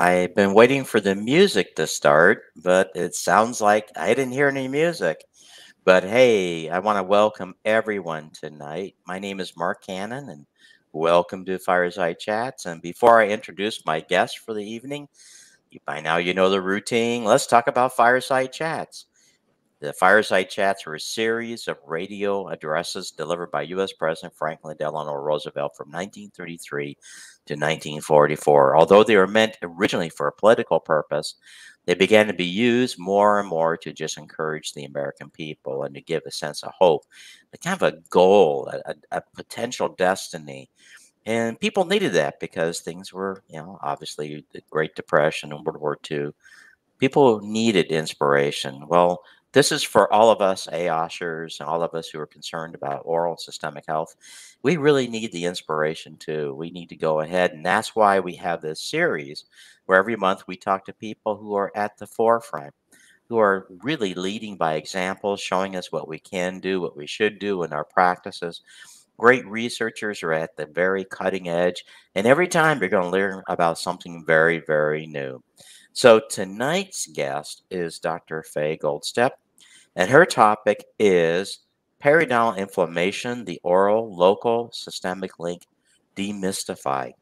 I've been waiting for the music to start, but it sounds like I didn't hear any music. But hey, I want to welcome everyone tonight. My name is Mark Cannon, and welcome to Fireside Chats. And before I introduce my guest for the evening, by now you know the routine. Let's talk about Fireside Chats. The Fireside Chats were a series of radio addresses delivered by U.S. President Franklin Delano Roosevelt from 1933 to 1944. Although they were meant originally for a political purpose, they began to be used more and more to just encourage the American people and to give a sense of hope, a kind of a goal, a, a potential destiny. And people needed that because things were, you know, obviously the Great Depression and World War II. People needed inspiration. Well, this is for all of us AOSHers and all of us who are concerned about oral and systemic health. We really need the inspiration too. We need to go ahead. And that's why we have this series where every month we talk to people who are at the forefront, who are really leading by example, showing us what we can do, what we should do in our practices. Great researchers are at the very cutting edge. And every time you're going to learn about something very, very new. So tonight's guest is Dr. Fay Goldstep, and her topic is periodontal inflammation, the oral local systemic link demystified.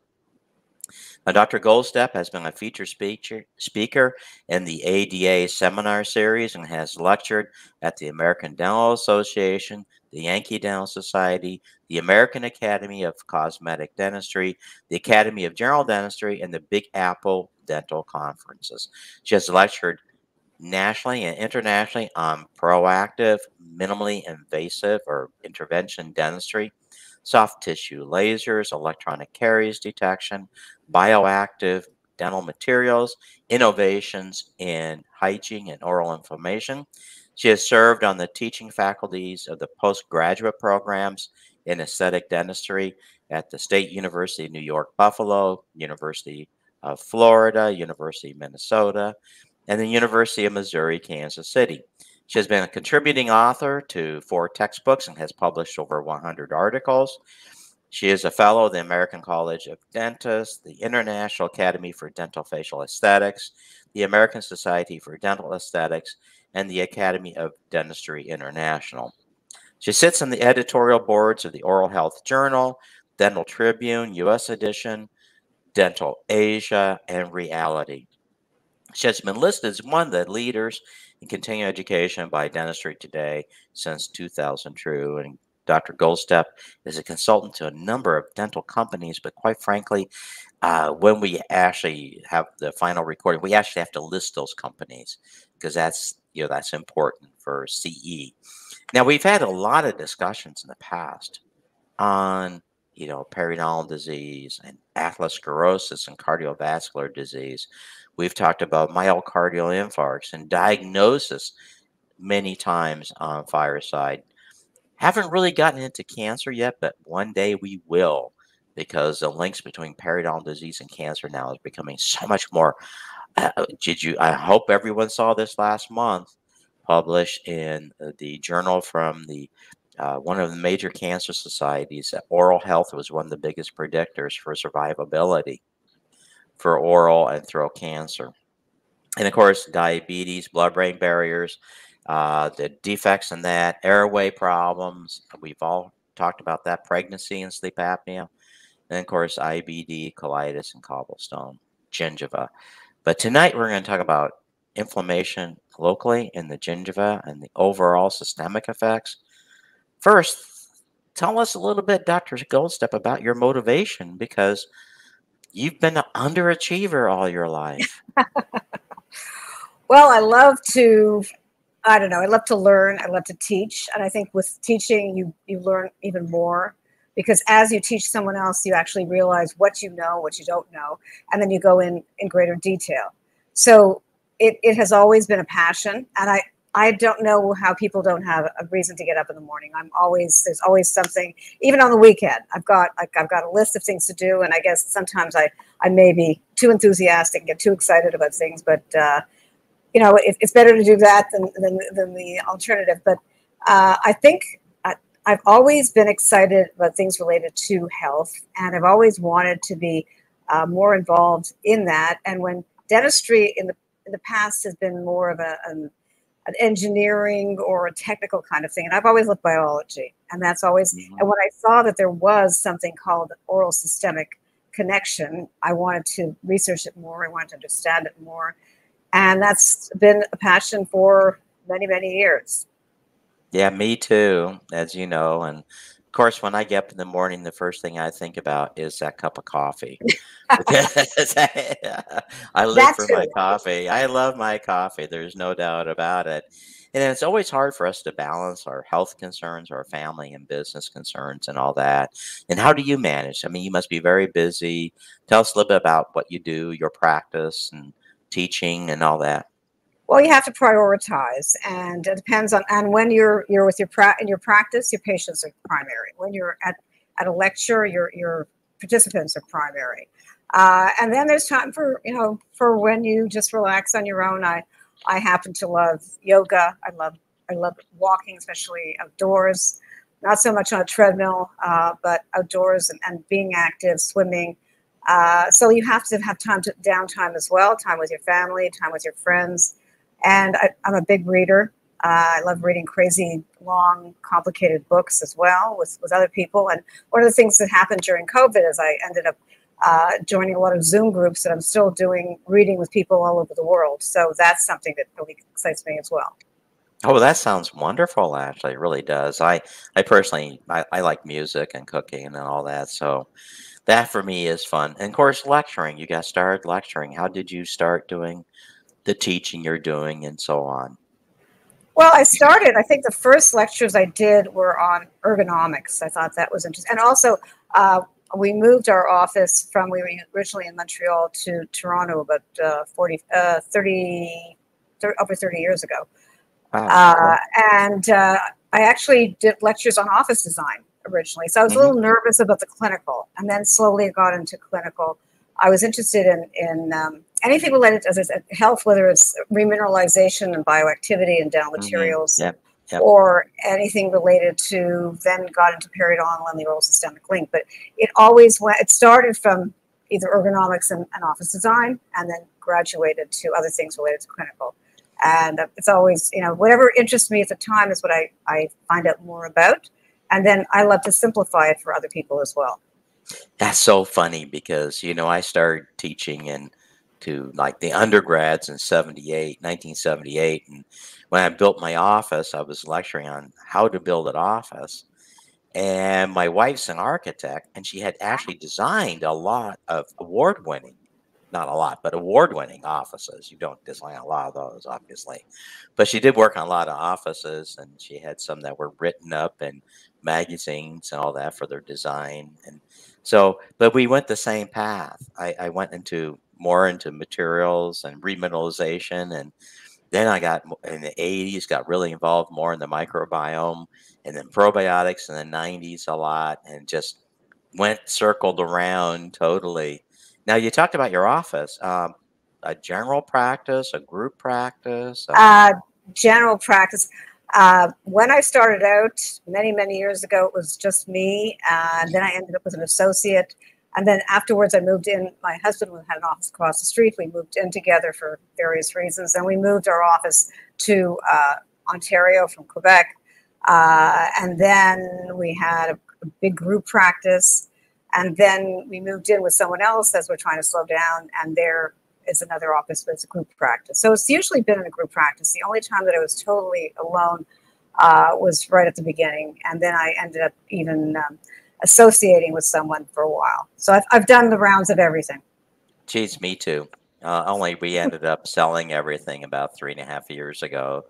Now, Dr. Goldstep has been a featured speaker, in the ADA seminar series and has lectured at the American Dental Association, the Yankee Dental Society, the American Academy of Cosmetic Dentistry, the Academy of General Dentistry, and the Big Apple Dental Conferences. She has lectured nationally and internationally on proactive, minimally invasive or intervention dentistry, soft tissue lasers, electronic caries detection, bioactive dental materials, innovations in hygiene and oral inflammation. She has served on the teaching faculties of the postgraduate programs in aesthetic dentistry at the State University of New York Buffalo, University of Florida, University of Minnesota, and the University of Missouri, Kansas City. She has been a contributing author to four textbooks and has published over 100 articles. She is a fellow of the American College of Dentists, the International Academy for Dental Facial Aesthetics, the American Society for Dental Aesthetics, and the Academy of Dentistry International. She sits on the editorial boards of the Oral Health Journal, Dental Tribune, U.S. Edition, Dental Asia, and Reality. She has been listed as one of the leaders in continuing education by Dentistry Today since 2002. And Dr. Goldstep is a consultant to a number of dental companies, but quite frankly, uh, when we actually have the final recording, we actually have to list those companies because that's you know that's important for CE. Now we've had a lot of discussions in the past on you know, periodontal disease and atherosclerosis and cardiovascular disease. We've talked about myocardial infarcts and diagnosis many times on Fireside. Haven't really gotten into cancer yet, but one day we will because the links between periodontal disease and cancer now is becoming so much more. Uh, uh did you? I hope everyone saw this last month, published in uh, the journal from the uh, one of the major cancer societies, oral health was one of the biggest predictors for survivability for oral and throat cancer. And of course, diabetes, blood brain barriers, uh, the defects in that, airway problems. We've all talked about that, pregnancy and sleep apnea. And of course, IBD, colitis, and cobblestone, gingiva. But tonight we're going to talk about inflammation locally in the gingiva and the overall systemic effects First, tell us a little bit, Dr. Goldstep, about your motivation because you've been an underachiever all your life. well, I love to, I don't know, I love to learn, I love to teach. And I think with teaching, you, you learn even more because as you teach someone else, you actually realize what you know, what you don't know, and then you go in in greater detail. So it, it has always been a passion. And I, I don't know how people don't have a reason to get up in the morning. I'm always there's always something, even on the weekend. I've got like I've got a list of things to do, and I guess sometimes I I may be too enthusiastic, and get too excited about things, but uh, you know it, it's better to do that than than, than the alternative. But uh, I think I, I've always been excited about things related to health, and I've always wanted to be uh, more involved in that. And when dentistry in the in the past has been more of a an engineering or a technical kind of thing, and I've always loved biology, and that's always. Mm-hmm. And when I saw that there was something called oral systemic connection, I wanted to research it more. I wanted to understand it more, and that's been a passion for many many years. Yeah, me too, as you know, and course, when I get up in the morning, the first thing I think about is that cup of coffee. I live That's for my coffee. I love my coffee. There's no doubt about it. And it's always hard for us to balance our health concerns, our family and business concerns, and all that. And how do you manage? I mean, you must be very busy. Tell us a little bit about what you do, your practice, and teaching, and all that. Well, you have to prioritize, and it depends on. And when you're you're with your pra- in your practice, your patients are primary. When you're at at a lecture, your your participants are primary. Uh, and then there's time for you know for when you just relax on your own. I I happen to love yoga. I love I love walking, especially outdoors. Not so much on a treadmill, uh, but outdoors and, and being active, swimming. Uh, so you have to have time to downtime as well, time with your family, time with your friends. And I, am a big reader. Uh, I love reading crazy, long, complicated books as well with, with other people. And one of the things that happened during COVID is I ended up uh, joining a lot of Zoom groups that I'm still doing reading with people all over the world. So that's something that really excites me as well. Oh, that sounds wonderful. Actually, it really does. I, I personally, I, I like music and cooking and all that. So that for me is fun. And of course, lecturing. You got started lecturing. How did you start doing the teaching you're doing and so on? Well, I started, I think the first lectures I did were on ergonomics. I thought that was interesting. And also, uh, we moved our office from, we were originally in Montreal to Toronto about uh, 40, uh, 30, 30, over 30 years ago. Wow. Uh, and uh, I actually did lectures on office design originally. So I was mm-hmm. a little nervous about the clinical and then slowly got into clinical. I was interested in, in um, anything related to as I said, health, whether it's remineralization and bioactivity and dental mm-hmm. materials, mm-hmm. yep. Yep. or anything related to then got into periodontal and the oral systemic link. But it always went, it started from either ergonomics and, and, office design and then graduated to other things related to clinical. And it's always, you know, whatever interests me at the time is what I, I find out more about. And then I love to simplify it for other people as well. That's so funny because, you know, I started teaching in to like the undergrads in 78, 1978. And when I built my office, I was lecturing on how to build an office. And my wife's an architect, and she had actually designed a lot of award winning, not a lot, but award winning offices. You don't design a lot of those, obviously. But she did work on a lot of offices, and she had some that were written up in magazines and all that for their design. And so, but we went the same path. I, I went into more into materials and remineralization. And then I got in the 80s, got really involved more in the microbiome and then probiotics in the 90s a lot and just went circled around totally. Now, you talked about your office. Um, a general practice, a group practice? Uh, general practice. Uh, when I started out many, many years ago, it was just me. Uh, then I ended up with an associate. And then afterwards, I moved in. My husband had an office across the street. We moved in together for various reasons. And we moved our office to uh, Ontario from Quebec. Uh, and then we had a, a, big group practice. And then we moved in with someone else as we're trying to slow down. And there is another office, but it's a group practice. So it's usually been in a group practice. The only time that I was totally alone uh, was right at the beginning. And then I ended up even. Um, associating with someone for a while. So I've, I've done the rounds of everything. Geez, me too. Uh, only we ended up selling everything about three and a half years ago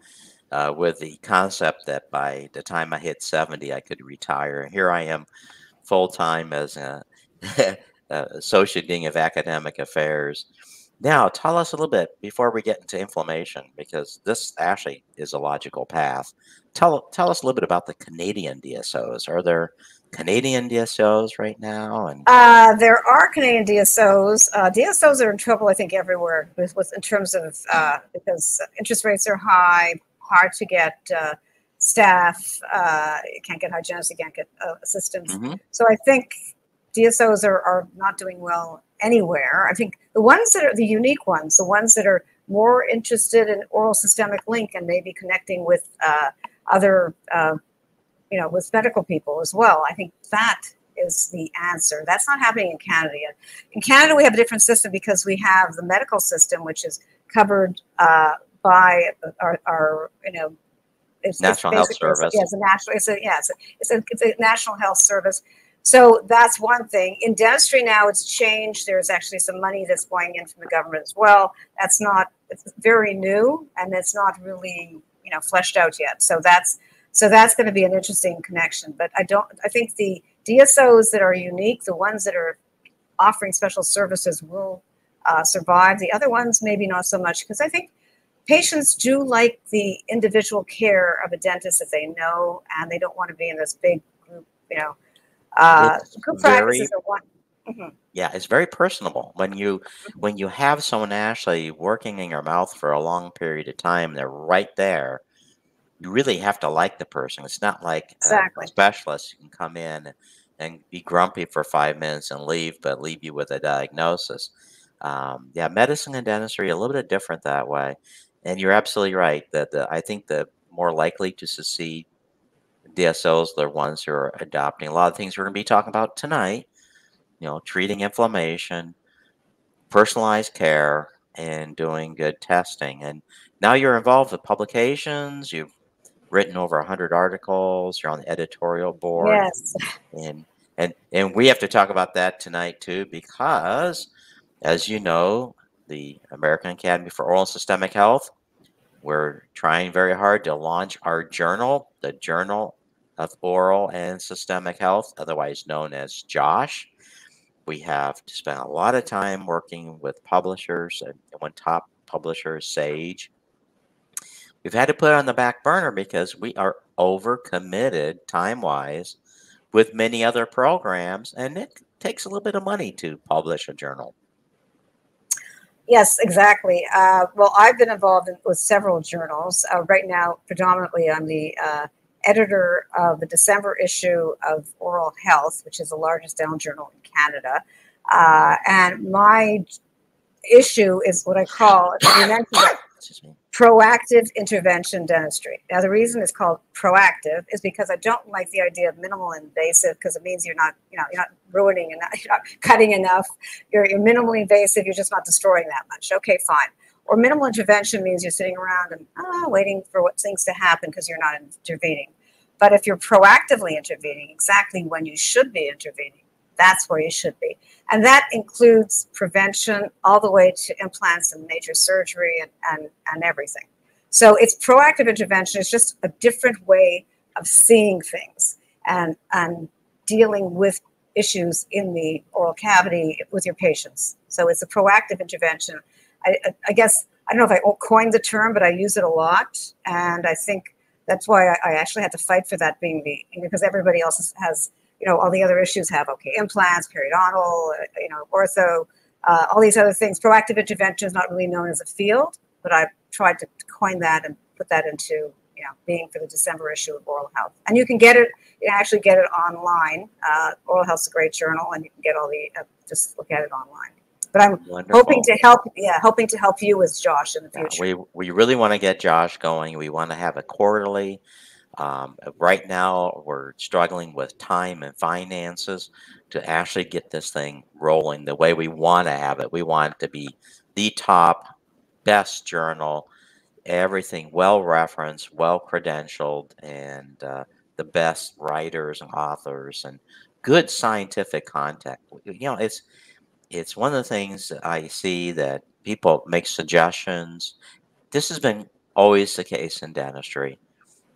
uh, with the concept that by the time I hit 70, I could retire. Here I am full time as a, associate dean of academic affairs. Now, tell us a little bit before we get into inflammation, because this actually is a logical path. Tell, tell us a little bit about the Canadian DSOs. Are there Canadian DSOs right now? And uh, there are Canadian DSOs. Uh, DSOs are in trouble, I think, everywhere with, with in terms of uh, because interest rates are high, hard to get uh, staff. Uh, you can't get hygienists, you can't get uh, assistants. Mm-hmm. So I think DSOs are, are not doing well anywhere. I think the ones that are the unique ones, the ones that are more interested in oral systemic link and maybe connecting with uh, other, uh, you know, with medical people as well. I think that is the answer. That's not happening in Canada yet. In Canada, we have a different system because we have the medical system, which is covered uh, by our, our, you know, it's national health service. Yeah, it's a national. It's a yeah, it's a, it's a, it's a national health service. So that's one thing. In dentistry now, it's changed. There's actually some money that's going in from the government as well. That's not it's very new, and it's not really you know fleshed out yet. So that's so that's going to be an interesting connection. But I don't. I think the DSOs that are unique, the ones that are offering special services, will uh, survive. The other ones, maybe not so much, because I think patients do like the individual care of a dentist that they know, and they don't want to be in this big group. You know, uh, group very, practices are one. Mm-hmm. Yeah, it's very personable when you when you have someone actually working in your mouth for a long period of time. They're right there. You really have to like the person. It's not like exactly. a specialist can come in and be grumpy for five minutes and leave, but leave you with a diagnosis. Um, yeah, medicine and dentistry a little bit different that way. And you're absolutely right that the, I think the more likely to succeed DSOs, they're ones who are adopting a lot of things we're going to be talking about tonight. You know, treating inflammation, personalized care, and doing good testing. And now you're involved with publications. You've written over 100 articles. You're on the editorial board. Yes. And and and we have to talk about that tonight too, because as you know, the American Academy for Oral and Systemic Health, we're trying very hard to launch our journal, the Journal of Oral and Systemic Health, otherwise known as JOSH. We have to spend a lot of time working with publishers, and one top publisher, Sage. We've had to put it on the back burner because we are overcommitted time wise with many other programs, and it takes a little bit of money to publish a journal. Yes, exactly. Uh, well, I've been involved in, with several journals. Uh, right now, predominantly, I'm the uh, editor of the December issue of Oral Health, which is the largest dental journal in Canada. Uh, and my issue is what I call, you mentioned proactive intervention dentistry. Now, the reason it's called proactive is because I don't like the idea of minimal invasive because it means you're not, you know, you're not ruining enough, you're not cutting enough. You're, you're minimally invasive. You're just not destroying that much. Okay, fine. Or minimal intervention means you're sitting around and ah, waiting for what things to happen because you're not intervening. But if you're proactively intervening, exactly when you should be intervening, that's where you should be. And that includes prevention all the way to implants and major surgery and, and, and everything. So it's proactive intervention. It's just a different way of seeing things and, and dealing with issues in the oral cavity with your patients. So it's a proactive intervention. I, I guess, I don't know if I coined the term, but I use it a lot. And I think that's why I, I actually had to fight for that being the, because everybody else has, has you know, all the other issues have, okay, implants, periodontal, uh, you know, ortho, uh, all these other things. Proactive intervention is not really known as a field, but I've tried to coin that and put that into, you know, being for the December issue of Oral Health. And you can get it, you can actually get it online. Uh, Oral Health's a great journal, and you can get all the, uh, just look at it online. But I'm Wonderful. hoping to help, yeah, hoping to help you with Josh in the future. Yeah, we, we really want to get Josh going. We want to have a quarterly um, right now, we're struggling with time and finances to actually get this thing rolling the way we want to have it. We want it to be the top, best journal, everything well referenced, well credentialed, and uh, the best writers and authors and good scientific content. You know, it's it's one of the things I see that people make suggestions. This has been always the case in dentistry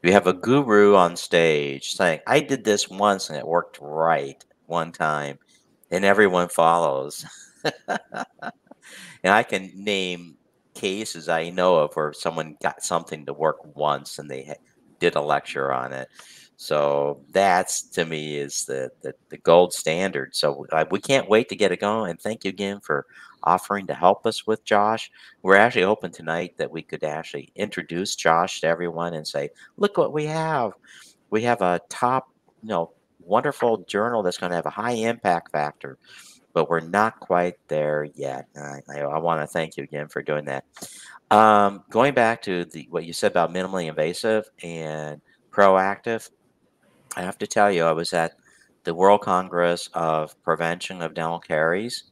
you have a guru on stage saying, I did this once and it worked right one time, and everyone follows. and I can name cases I know of where someone got something to work once and they did a lecture on it. So that's to me is the the, the gold standard. So uh, we can't wait to get it going. And thank you again for offering to help us with Josh. We're actually hoping tonight that we could actually introduce Josh to everyone and say, look what we have. We have a top, you know, wonderful journal that's going to have a high impact factor. but we're not quite there yet. I, I, I want to thank you again for doing that. Um, going back to the what you said about minimally invasive and proactive, I have to tell you, I was at the World Congress of Prevention of Dental Caries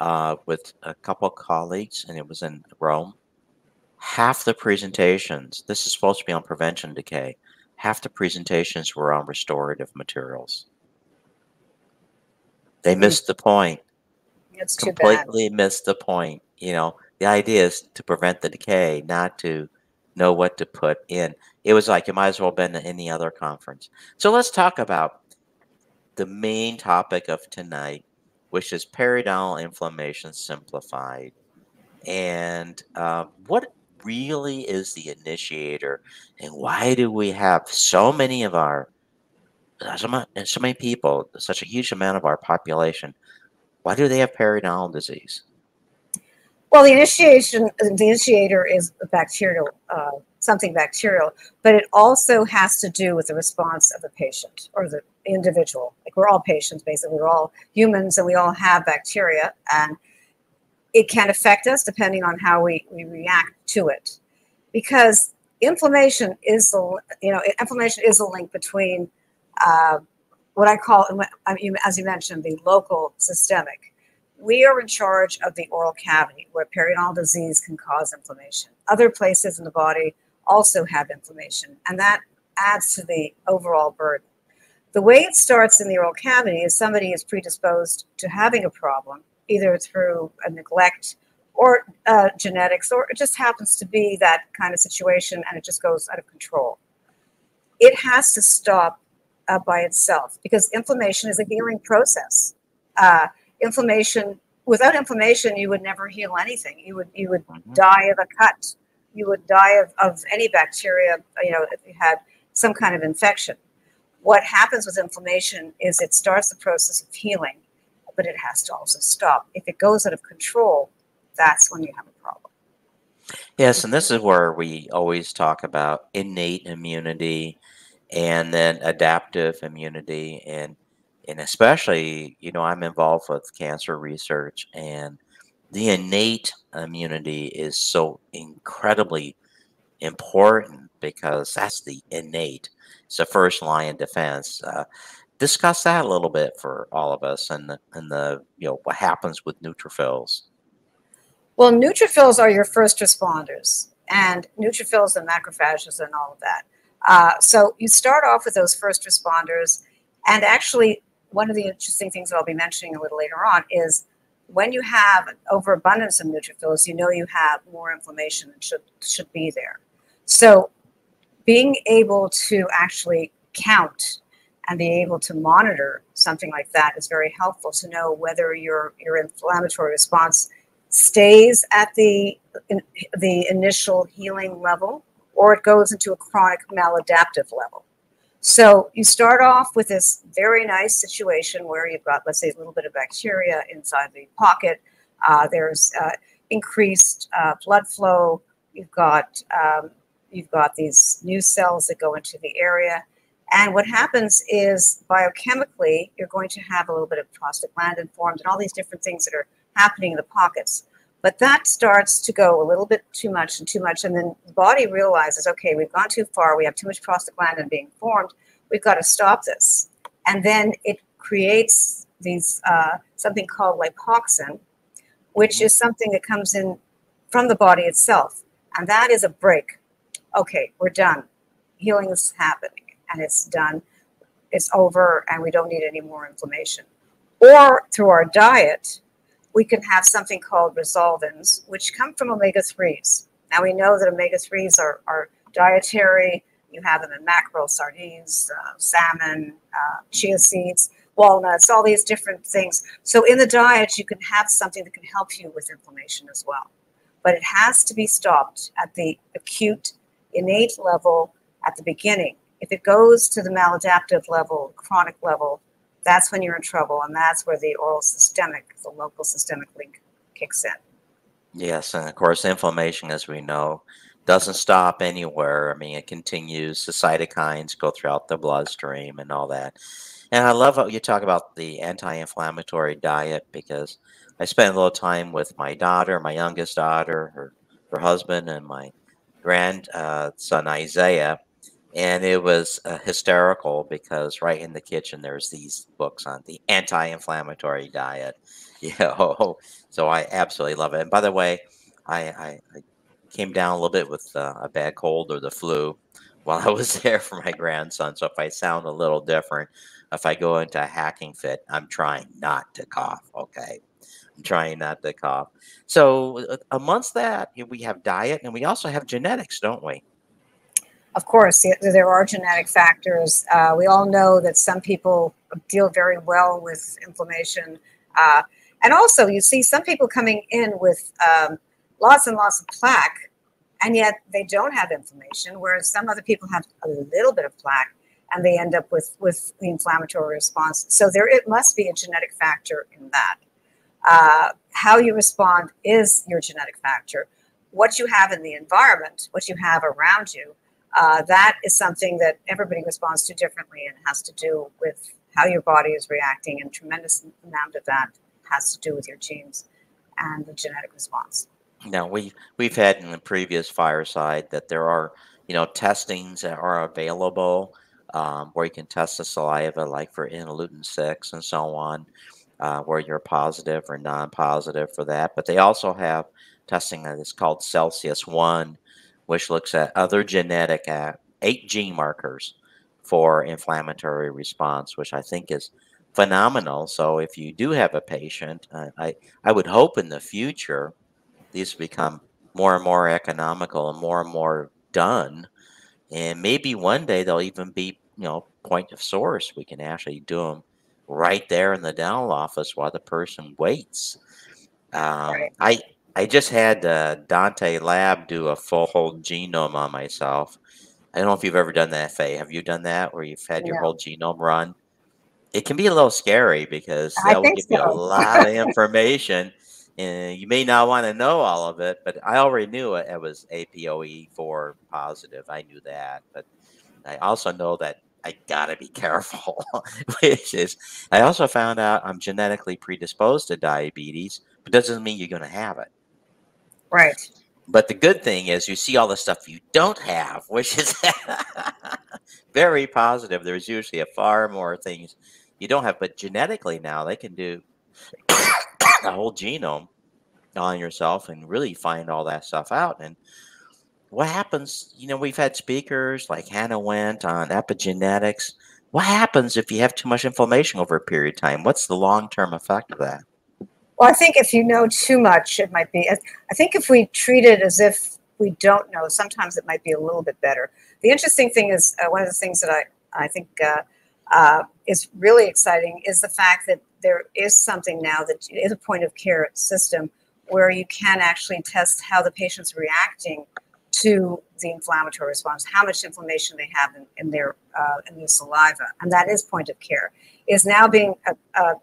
uh, with a couple of colleagues, and it was in Rome. Half the presentations, this is supposed to be on prevention decay, half the presentations were on restorative materials. They hmm. missed the point. It's completely missed the point. You know, the idea is to prevent the decay, not to know what to put in. It was like it might as well have been any other conference. So let's talk about the main topic of tonight, which is periodontal inflammation simplified. And uh, what really is the initiator, and why do we have so many of our many, so many people, such a huge amount of our population, why do they have periodontal disease? Well, the initiation, the initiator is bacterial, uh, something bacterial, but it also has to do with the response of the patient or the individual. Like we're all patients, basically, we're all humans, and we all have bacteria, and it can affect us depending on how we, we react to it, because inflammation is the you know inflammation is a link between uh, what I call, as you mentioned, the local systemic we are in charge of the oral cavity where periodontal disease can cause inflammation. Other places in the body also have inflammation, and that adds to the overall burden. The way it starts in the oral cavity is somebody is predisposed to having a problem, either through a neglect or uh, genetics, or it just happens to be that kind of situation and it just goes out of control. It has to stop uh, by itself because inflammation is a healing process. Uh, inflammation without inflammation you would never heal anything. You would you would mm-hmm. die of a cut. You would die of, of any bacteria you know if you had some kind of infection. What happens with inflammation is it starts the process of healing but it has to also stop. If it goes out of control that's when you have a problem. Yes and this is where we always talk about innate immunity and then adaptive immunity and and especially, you know, I'm involved with cancer research, and the innate immunity is so incredibly important because that's the innate. It's the first line of defense. Uh, discuss that a little bit for all of us, and the, and the you know what happens with neutrophils. Well, neutrophils are your first responders, and neutrophils and macrophages and all of that. Uh, so you start off with those first responders, and actually one of the interesting things I'll be mentioning a little later on is when you have an overabundance of neutrophils, you know you have more inflammation that should should be there. So being able to actually count and be able to monitor something like that is very helpful to know whether your your inflammatory response stays at the in, the initial healing level or it goes into a chronic maladaptive level. So you start off with this very nice situation where you've got, let's say, a little bit of bacteria inside the pocket. Uh, there's uh, increased uh, blood flow. You've got um, you've got these new cells that go into the area, and what happens is biochemically you're going to have a little bit of prostaglandin formed and all these different things that are happening in the pockets. But that starts to go a little bit too much and too much. And then the body realizes, okay, we've gone too far. We have too much prostaglandin being formed. We've got to stop this. And then it creates these uh, something called lipoxin, which is something that comes in from the body itself. And that is a break. Okay, we're done. Healing is happening and it's done. It's over and we don't need any more inflammation. Or through our diet, we can have something called resolvins, which come from omega 3s. Now we know that omega 3s are, are dietary. You have them in mackerel, sardines, uh, salmon, uh, chia seeds, walnuts, all these different things. So in the diet, you can have something that can help you with inflammation as well. But it has to be stopped at the acute, innate level at the beginning. If it goes to the maladaptive level, chronic level, that's when you're in trouble. And that's where the oral systemic, the local systemic link kicks in. Yes. And of course, inflammation, as we know, doesn't stop anywhere. I mean, it continues. The cytokines go throughout the bloodstream and all that. And I love how you talk about the anti-inflammatory diet because I spent a little time with my daughter, my youngest daughter, her her husband, and my grandson uh, Isaiah, and it was uh, hysterical because right in the kitchen there's these books on the anti-inflammatory diet. You know, so I absolutely love it. And by the way, I, I, I came down a little bit with uh, a bad cold or the flu while I was there for my grandson. So if I sound a little different, if I go into a hacking fit, I'm trying not to cough. Okay. I'm trying not to cough. So uh, amongst that, we have diet and we also have genetics, don't we? Of course, there are genetic factors. Uh, we all know that some people deal very well with inflammation. Uh, and also, you see some people coming in with um, lots and lots of plaque, and yet they don't have inflammation, whereas some other people have a little bit of plaque and they end up with, with the inflammatory response. So there it must be a genetic factor in that. Uh, how you respond is your genetic factor. What you have in the environment, what you have around you, uh, that is something that everybody responds to differently and has to do with how your body is reacting. And tremendous amount of that has to do with your genes and the genetic response. Now we we've had in the previous fireside that there are you know testings that are available um, where you can test the saliva like for interleukin six and so on, uh, where you're positive or non-positive for that. But they also have testing that is called Celsius one, which looks at other genetic uh, eight gene markers for inflammatory response, which I think is phenomenal. So if you do have a patient, uh, I I would hope in the future these become more and more economical and more and more done, and maybe one day they'll even be you know point of source. We can actually do them right there in the dental office while the person waits. Um, right. I I just had uh, Dante Lab do a full whole genome on myself. I don't know if you've ever done that, Fay. Have you done that where you've had your whole genome run? It can be a little scary because that will give so. you a lot of information, and you may not want to know all of it. But I already knew it, it was APOE4 positive. I knew that, but I also know that I gotta be careful, which is I also found out I'm genetically predisposed to diabetes, but doesn't mean you're gonna have it. Right. But the good thing is you see all the stuff you don't have, which is very positive. There's usually a far more things you don't have, but genetically now they can do the whole genome on yourself and really find all that stuff out. And what happens? You know, we've had speakers like Hannah Went on epigenetics. What happens if you have too much inflammation over a period of time? What's the long term effect of that? Well, I think if you know too much, it might be. I think if we treat it as if we don't know, sometimes it might be a little bit better. The interesting thing is uh, one of the things that I I think uh, uh, is really exciting is the fact that there is something now that is a point of care system where you can actually test how the patient's reacting to the inflammatory response, how much inflammation they have in, in their uh, in their saliva, and that is point of care. Is now being uh, uh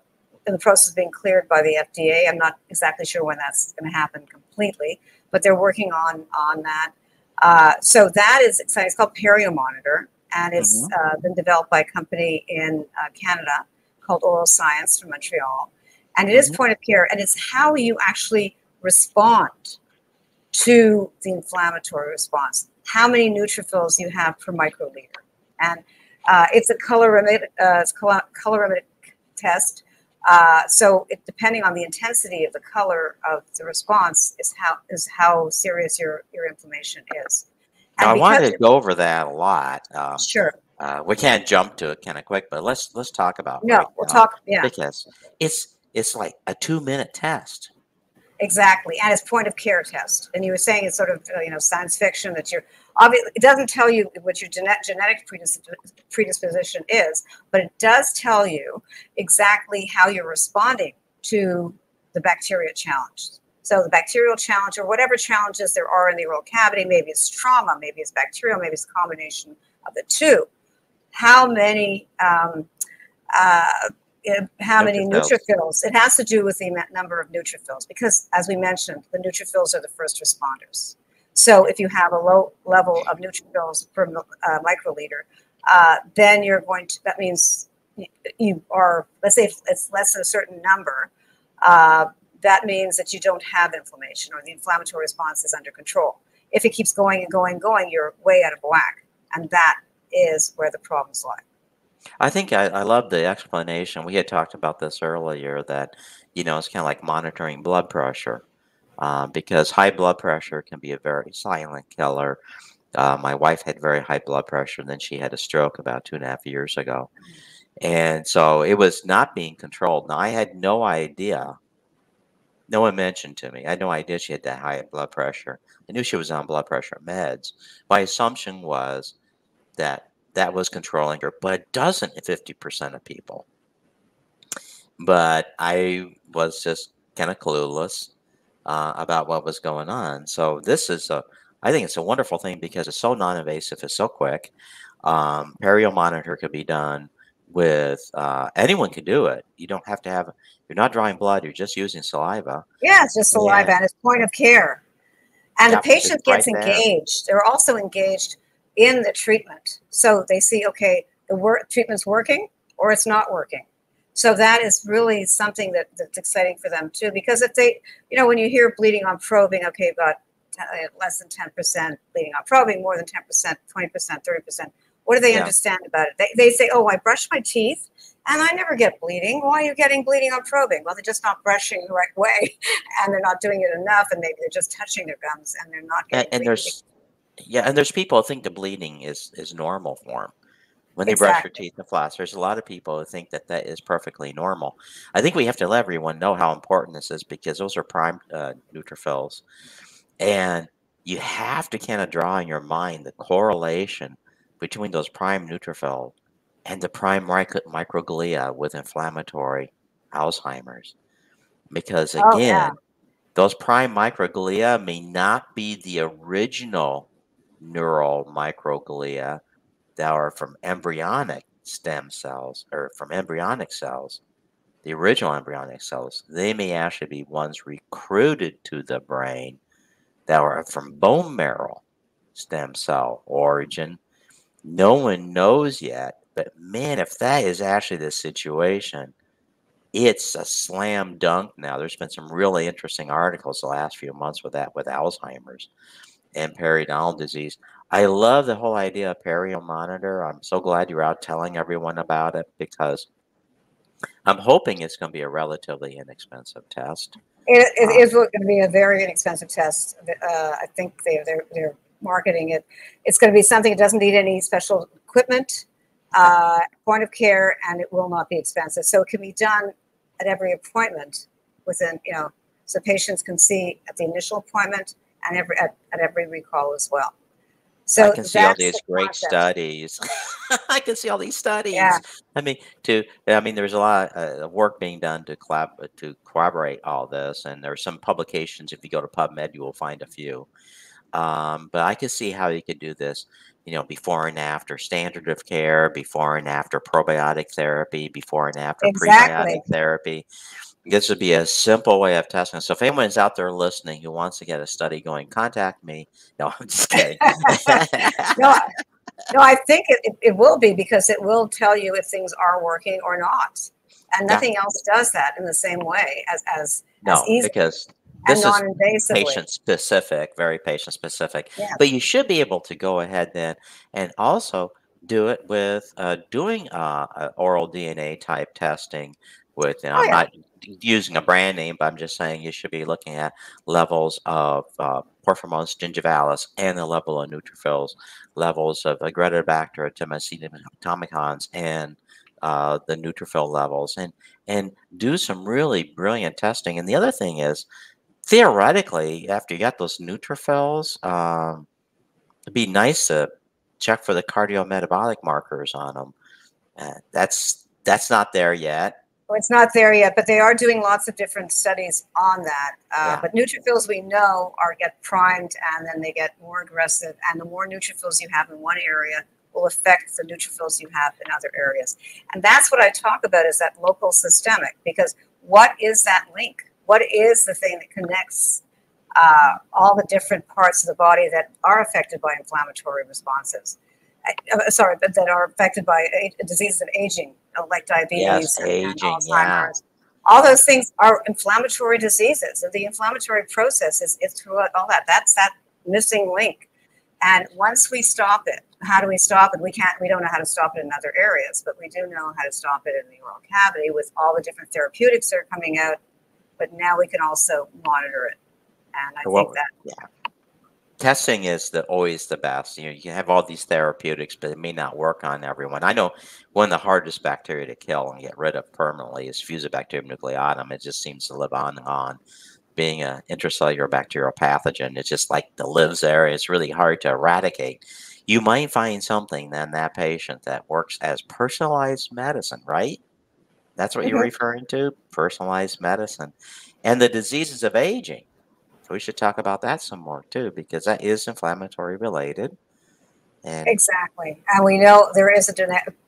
in the process of being cleared by the FDA. I'm not exactly sure when that's going to happen completely, but they're working on on that. Uh, so that is exciting. It's called PerioMonitor, and it's mm-hmm. uh, been developed by a company in uh, Canada called Oral Science from Montreal, and it mm-hmm. is point of care, and it's how you actually respond to the inflammatory response. How many neutrophils you have per microliter, and uh, it's a colorimetric, uh, colorimetric test uh, so it, depending on the intensity of the color of the response is how is how serious your your inflammation is. And I wanted to go over that a lot. Um, sure. Uh, we can't jump to it kind of quick, but let's let's talk about no. Right we'll now, talk. Yeah. Because it's it's like a two minute test. Exactly, and it's point of care test. And you were saying it's sort of uh, you know science fiction that you're obviously it doesn't tell you what your genet- genetic predisposition is, but it does tell you exactly how you're responding to the bacteria challenge. So the bacterial challenge or whatever challenges there are in the oral cavity, maybe it's trauma, maybe it's bacterial, maybe it's a combination of the two. How many um, uh, how many neutrophils. It has to do with the number of neutrophils because, as we mentioned, the neutrophils are the first responders. So if you have a low level of neutrophils per uh, microliter, uh, then you're going to, that means you are, let's say it's less than a certain number, uh, that means that you don't have inflammation or the inflammatory response is under control. If it keeps going and going and going, you're way out of whack. And that is where the problems lie. I think I, I love the explanation. We had talked about this earlier that, you know, it's kind of like monitoring blood pressure uh, because high blood pressure can be a very silent killer. Uh, my wife had very high blood pressure, and then she had a stroke about two and a half years ago. And so it was not being controlled. Now, I had no idea. No one mentioned to me. I had no idea she had that high blood pressure. I knew she was on blood pressure meds. My assumption was that that was controlling her, but it doesn't 50% of people. But I was just kind of clueless uh, about what was going on. So this is a, I think it's a wonderful thing because it's so non-invasive, it's so quick. Um, PerioMonitor could be done with uh, anyone can do it. You don't have to have. You're not drawing blood. You're just using saliva. Yeah, it's just saliva, yeah. and it's point of care. And the patient gets right engaged. There. They're also engaged in the treatment. So they see, okay, the work treatment's working or it's not working. So that is really something that, that's exciting for them too. Because if they, you know, when you hear bleeding on probing, okay, you've got uh, less than 10% bleeding on probing, more than 10%, 20%, 30%. What do they yeah. understand about it? They, they say, oh, I brush my teeth and I never get bleeding. Why are you getting bleeding on probing? Well, they're just not brushing the right way and they're not doing it enough and maybe they're just touching their gums and they're not getting and, and there's yeah, and there's people who think the bleeding is is normal for them when they exactly. brush their teeth and floss. There's a lot of people who think that that is perfectly normal. I think we have to let everyone know how important this is because those are prime uh, neutrophils, and you have to kind of draw in your mind the correlation between those prime neutrophils and the prime microglia with inflammatory Alzheimer's, because again. Oh, yeah. Those prime microglia may not be the original neural microglia that are from embryonic stem cells or from embryonic cells, the original embryonic cells, they may actually be ones recruited to the brain that are from bone marrow stem cell origin. No one knows yet, but man, if that is actually the situation, it's a slam dunk now. There's been some really interesting articles the last few months with that, with Alzheimer's and periodontal disease. I love the whole idea of PerioMonitor. I'm so glad you're out telling everyone about it because I'm hoping it's going to be a relatively inexpensive test. It, it um, is going to be a very inexpensive test. Uh, I think they, they're, they're marketing it. It's going to be something that doesn't need any special equipment, uh, point of care, and it will not be expensive. So it can be done at every appointment within, you know, so patients can see at the initial appointment and every at, at every recall as well. So I can see all these the great concept. studies. I can see all these studies. Yeah. I mean, to I mean, there's a lot uh, of work being done to collab to corroborate all this, and there's some publications. If you go to PubMed, you will find a few. Um, but I can see how you could do this. You know, before and after standard of care, before and after probiotic therapy, before and after exactly. prebiotic therapy this would be a simple way of testing. So if anyone's out there listening who wants to get a study going, contact me. No, I'm just kidding. no, no, I think it, it, will be because it will tell you if things are working or not. And nothing yeah. else does that in the same way as as, no, as because this is patient specific, very patient specific. Yeah. But you should be able to go ahead then and also do it with uh, doing uh, oral DNA type testing with, and oh, I'm yeah. not using a brand name, but I'm just saying you should be looking at levels of uh, Porphyromonas gingivalis and the level of neutrophils, levels of Aggregatibacter atomicans and uh, the neutrophil levels, and and do some really brilliant testing. And the other thing is, theoretically, after you got those neutrophils, um, it'd be nice to check for the cardiometabolic markers on them. Uh, that's that's not there yet well, it's not there yet, but they are doing lots of different studies on that. Uh, yeah. But neutrophils, we know, are get primed and then they get more aggressive. And the more neutrophils you have in one area will affect the neutrophils you have in other areas. And that's what I talk about is that local systemic. Because what is that link? What is the thing that connects uh, all the different parts of the body that are affected by inflammatory responses? Uh, sorry, but that are affected by diseases of aging uh, like diabetes yes, and, aging, and Alzheimer's. Yeah. All those things are inflammatory diseases. And the inflammatory process is, is throughout all that. That's that missing link. And once we stop it, how do we stop it? We can't, we don't know how to stop it in other areas, but we do know how to stop it in the oral cavity with all the different therapeutics that are coming out. But now we can also monitor it. And I well, think that yeah testing is the always the best. You know, you can have all these therapeutics, but it may not work on everyone. I know one of the hardest bacteria to kill and get rid of permanently is Fusobacterium nucleatum. It just seems to live on and on. Being an intracellular bacterial pathogen, it's just like the lives there. It's really hard to eradicate. You might find something in that patient that works as personalized medicine, right? That's what mm-hmm. you're referring to, personalized medicine, and the diseases of aging we should talk about that some more too, because that is inflammatory related. And exactly. And we know there is a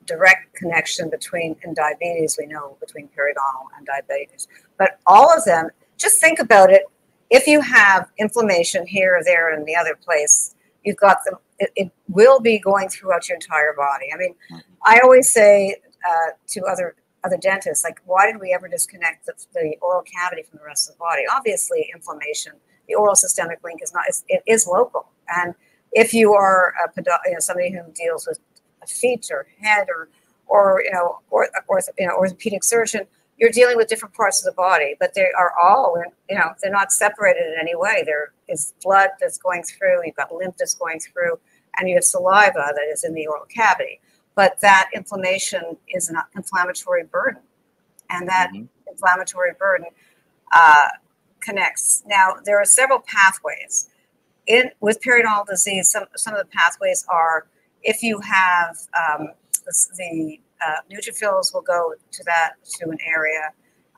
direct connection between, in diabetes, we know between periodontal and diabetes. But all of them, just think about it. If you have inflammation here or there and the other place, you've got them, it, it will be going throughout your entire body. I mean, mm-hmm. I always say uh, to other other dentists, like, why did we ever disconnect the, the oral cavity from the rest of the body? Obviously, inflammation the oral systemic link is not it is local. And if you are a you know, somebody who deals with feet or head or or you know or, or you know orthopedic surgeon you're dealing with different parts of the body but they are all you know they're not separated in any way. There is blood that's going through you've got lymph that's going through and you have saliva that is in the oral cavity. But that inflammation is an inflammatory burden. And that mm-hmm. inflammatory burden uh, connects. Now, there are several pathways. In, with periodontal disease, some, some of the pathways are if you have um, the, the uh, neutrophils will go to that to an area.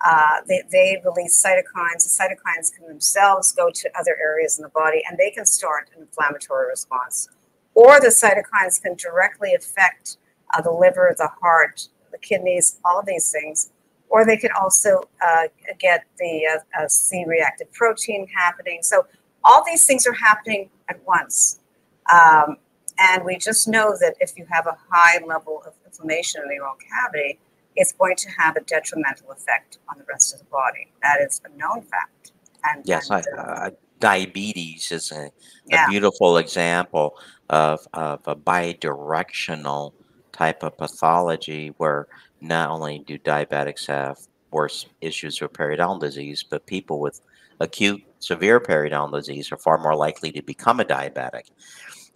Uh, they, they release cytokines. The cytokines can themselves go to other areas in the body and they can start an inflammatory response. Or the cytokines can directly affect uh, the liver, the heart, the kidneys, all these things or they can also uh, get the uh, uh, C-reactive protein happening. So all these things are happening at once. Um, and we just know that if you have a high level of inflammation in the oral cavity, it's going to have a detrimental effect on the rest of the body. That is a known fact. And, yes, and, I, uh, diabetes is a, yeah. a beautiful example of, of a bidirectional type of pathology where not only do diabetics have worse issues with periodontal disease, but people with acute severe periodontal disease are far more likely to become a diabetic.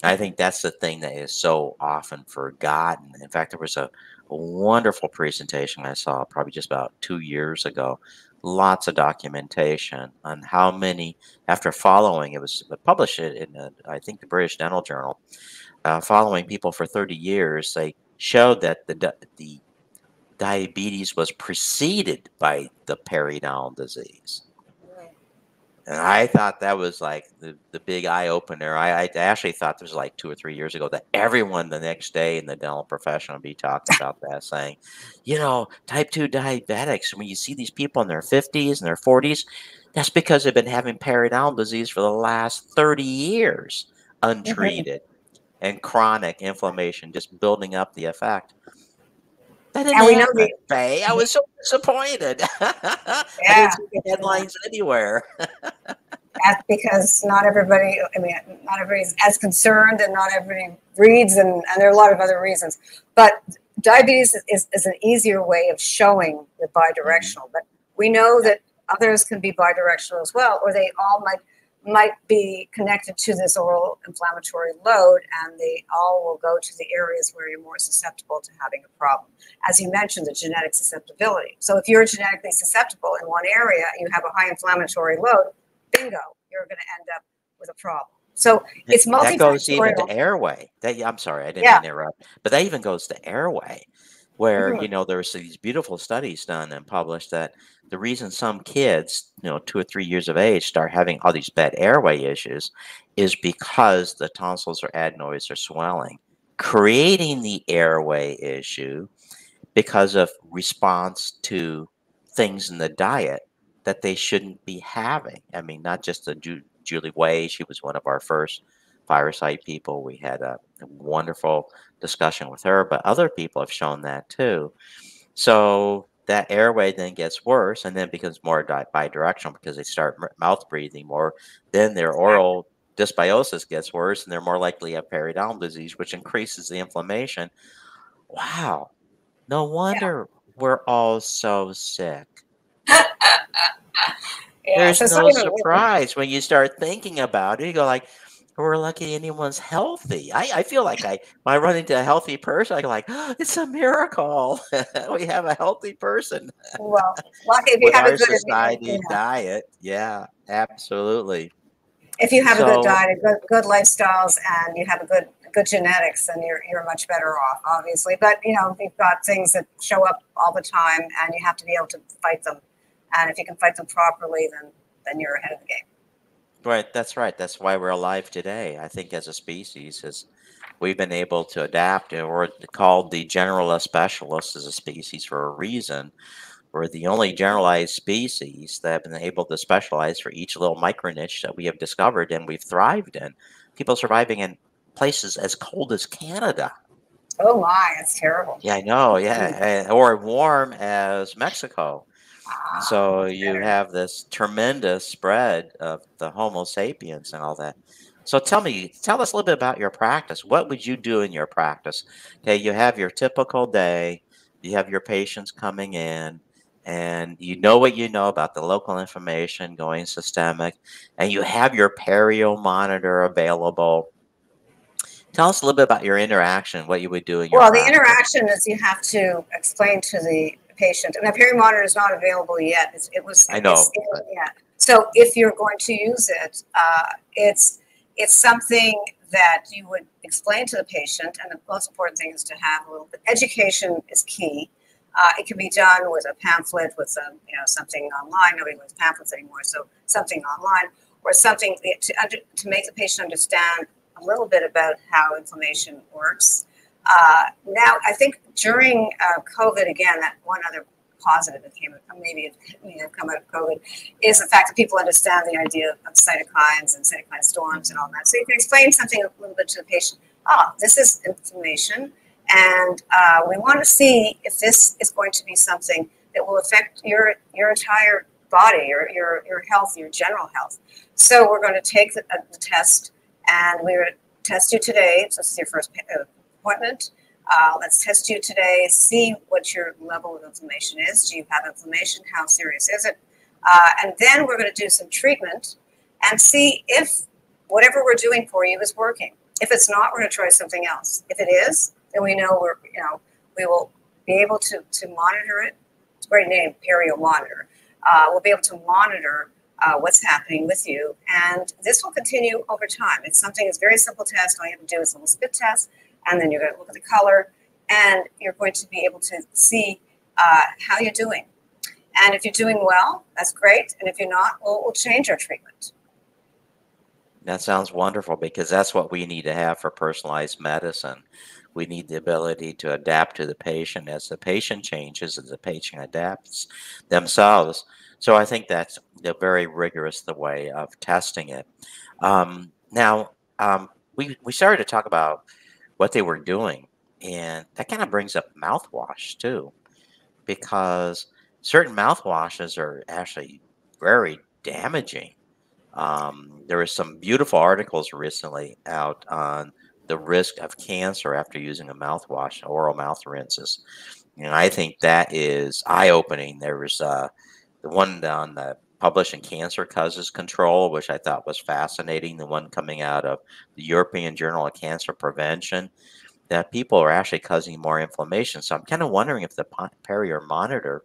I think that's the thing that is so often forgotten. In fact, there was a, wonderful presentation I saw probably just about two years ago. Lots of documentation on how many, after following, it was published in, a, I think, the British Dental Journal, uh, following people for 30 years, they showed that the, the diabetes was preceded by the periodontal disease. And I thought that was like the, the big eye opener. I, I actually thought this was like two or three years ago that everyone the next day in the dental profession would be talking about that, saying, you know, type 2 diabetics, when you see these people in their 50s and their 40s, that's because they've been having periodontal disease for the last 30 years untreated and chronic inflammation just building up the effect. That didn't and we know the, Fay. I was so disappointed. yeah, headlines anywhere. That's because not everybody. I mean, not everybody's as concerned, and not everybody reads, and, and there are a lot of other reasons. But diabetes is, is an easier way of showing the bidirectional. Mm-hmm. But we know that others can be bidirectional as well, or they all might might be connected to this oral inflammatory load, and they all will go to the areas where you're more susceptible to having a problem. As you mentioned, the genetic susceptibility. So if you're genetically susceptible in one area, you have a high inflammatory load, bingo, you're going to end up with a problem. So it's multifactorial. That goes even to airway. That, I'm sorry, I didn't yeah. interrupt, but that even goes to airway, where you know there's these beautiful studies done and published that the reason some kids, you know, two or three years of age, start having all these bad airway issues is because the tonsils or adenoids are swelling, creating the airway issue because of response to things in the diet that they shouldn't be having. I mean, not just the Ju- Julie Way, she was one of our first fireside people. We had a wonderful discussion with her, but other people have shown that too So that airway then gets worse and then becomes more bidirectional because they start mouth breathing more. Then their oral dysbiosis gets worse and they're more likely to have periodontal disease, which increases the inflammation. Wow. No wonder yeah. we're all so sick. yeah, There's no surprise when you start thinking about it. You go like, we're lucky anyone's healthy. I, I feel like I when I run into a healthy person, I go like, oh, it's a miracle. we have a healthy person. Well, lucky if you have a good society yeah. diet. Yeah, absolutely. If you have so, a good diet, good, good lifestyles, and you have a good good genetics, then you're you're much better off, obviously. But you know, you've got things that show up all the time, and you have to be able to fight them. And if you can fight them properly, then then you're ahead of the game. Right, that's right. That's why we're alive today. I think as a species, is we've been able to adapt, and we're called the generalist specialists as a species for a reason. We're the only generalized species that have been able to specialize for each little micro niche that we have discovered and we've thrived in. People surviving in places as cold as Canada. Oh my, that's terrible. Yeah, I know. Yeah, hmm. eh, or warm as Mexico. So you have this tremendous spread of the Homo sapiens and all that. So tell me, tell us a little bit about your practice. What would you do in your practice? Okay, you have your typical day, you have your patients coming in, and you know what you know about the local information going systemic, and you have your PerioMonitor available. Tell us a little bit about your interaction, what you would do in your Well, practice. the interaction is you have to explain to the patient. And the PerioMonitor is not available yet. It's, it was. I know. yeah. So if you're going to use it, uh, it's it's something that you would explain to the patient. And the most important thing is to have a little bit. Education is key. Uh, it can be done with a pamphlet, with some, you know, something online. Nobody wants pamphlets anymore, so something online or something to, to make the patient understand a little bit about how inflammation works uh, now, I think during uh, COVID, again, that one other positive that came, maybe may have come out of COVID, is the fact that people understand the idea of cytokines and cytokine storms and all that. So you can explain something a little bit to the patient. Oh, this is inflammation, and uh, we want to see if this is going to be something that will affect your your entire body, your your your health, your general health. So we're going to take the, uh, the test, and we're going to test you today. So this is your first uh, appointment. Uh, let's test you today, see what your level of inflammation is. Do you have inflammation? How serious is it? Uh, and then we're going to do some treatment and see if whatever we're doing for you is working. If it's not, we're going to try something else. If it is, then we know we're, you know, we will be able to, to monitor it. It's a great name, PerioMonitor. Uh, we'll be able to monitor uh, what's happening with you. And this will continue over time. It's something, it's very simple test. All you have to do is a little spit test and then you're going to look at the color, and you're going to be able to see uh, how you're doing. And if you're doing well, that's great. And if you're not, we'll, we'll change our treatment. That sounds wonderful because that's what we need to have for personalized medicine. We need the ability to adapt to the patient as the patient changes, as the patient adapts themselves. So I think that's the very rigorous the way of testing it. Um, now, um, we, we started to talk about what they were doing. And that kind of brings up mouthwash too, because certain mouthwashes are actually very damaging. Um, there were some beautiful articles recently out on the risk of cancer after using a mouthwash, oral mouth rinses. And I think that is eye opening. There was uh, the one on the publishing Cancer Causes Control, which I thought was fascinating. The one coming out of the European Journal of Cancer Prevention, that people are actually causing more inflammation. So I'm kind of wondering if the PerioMonitor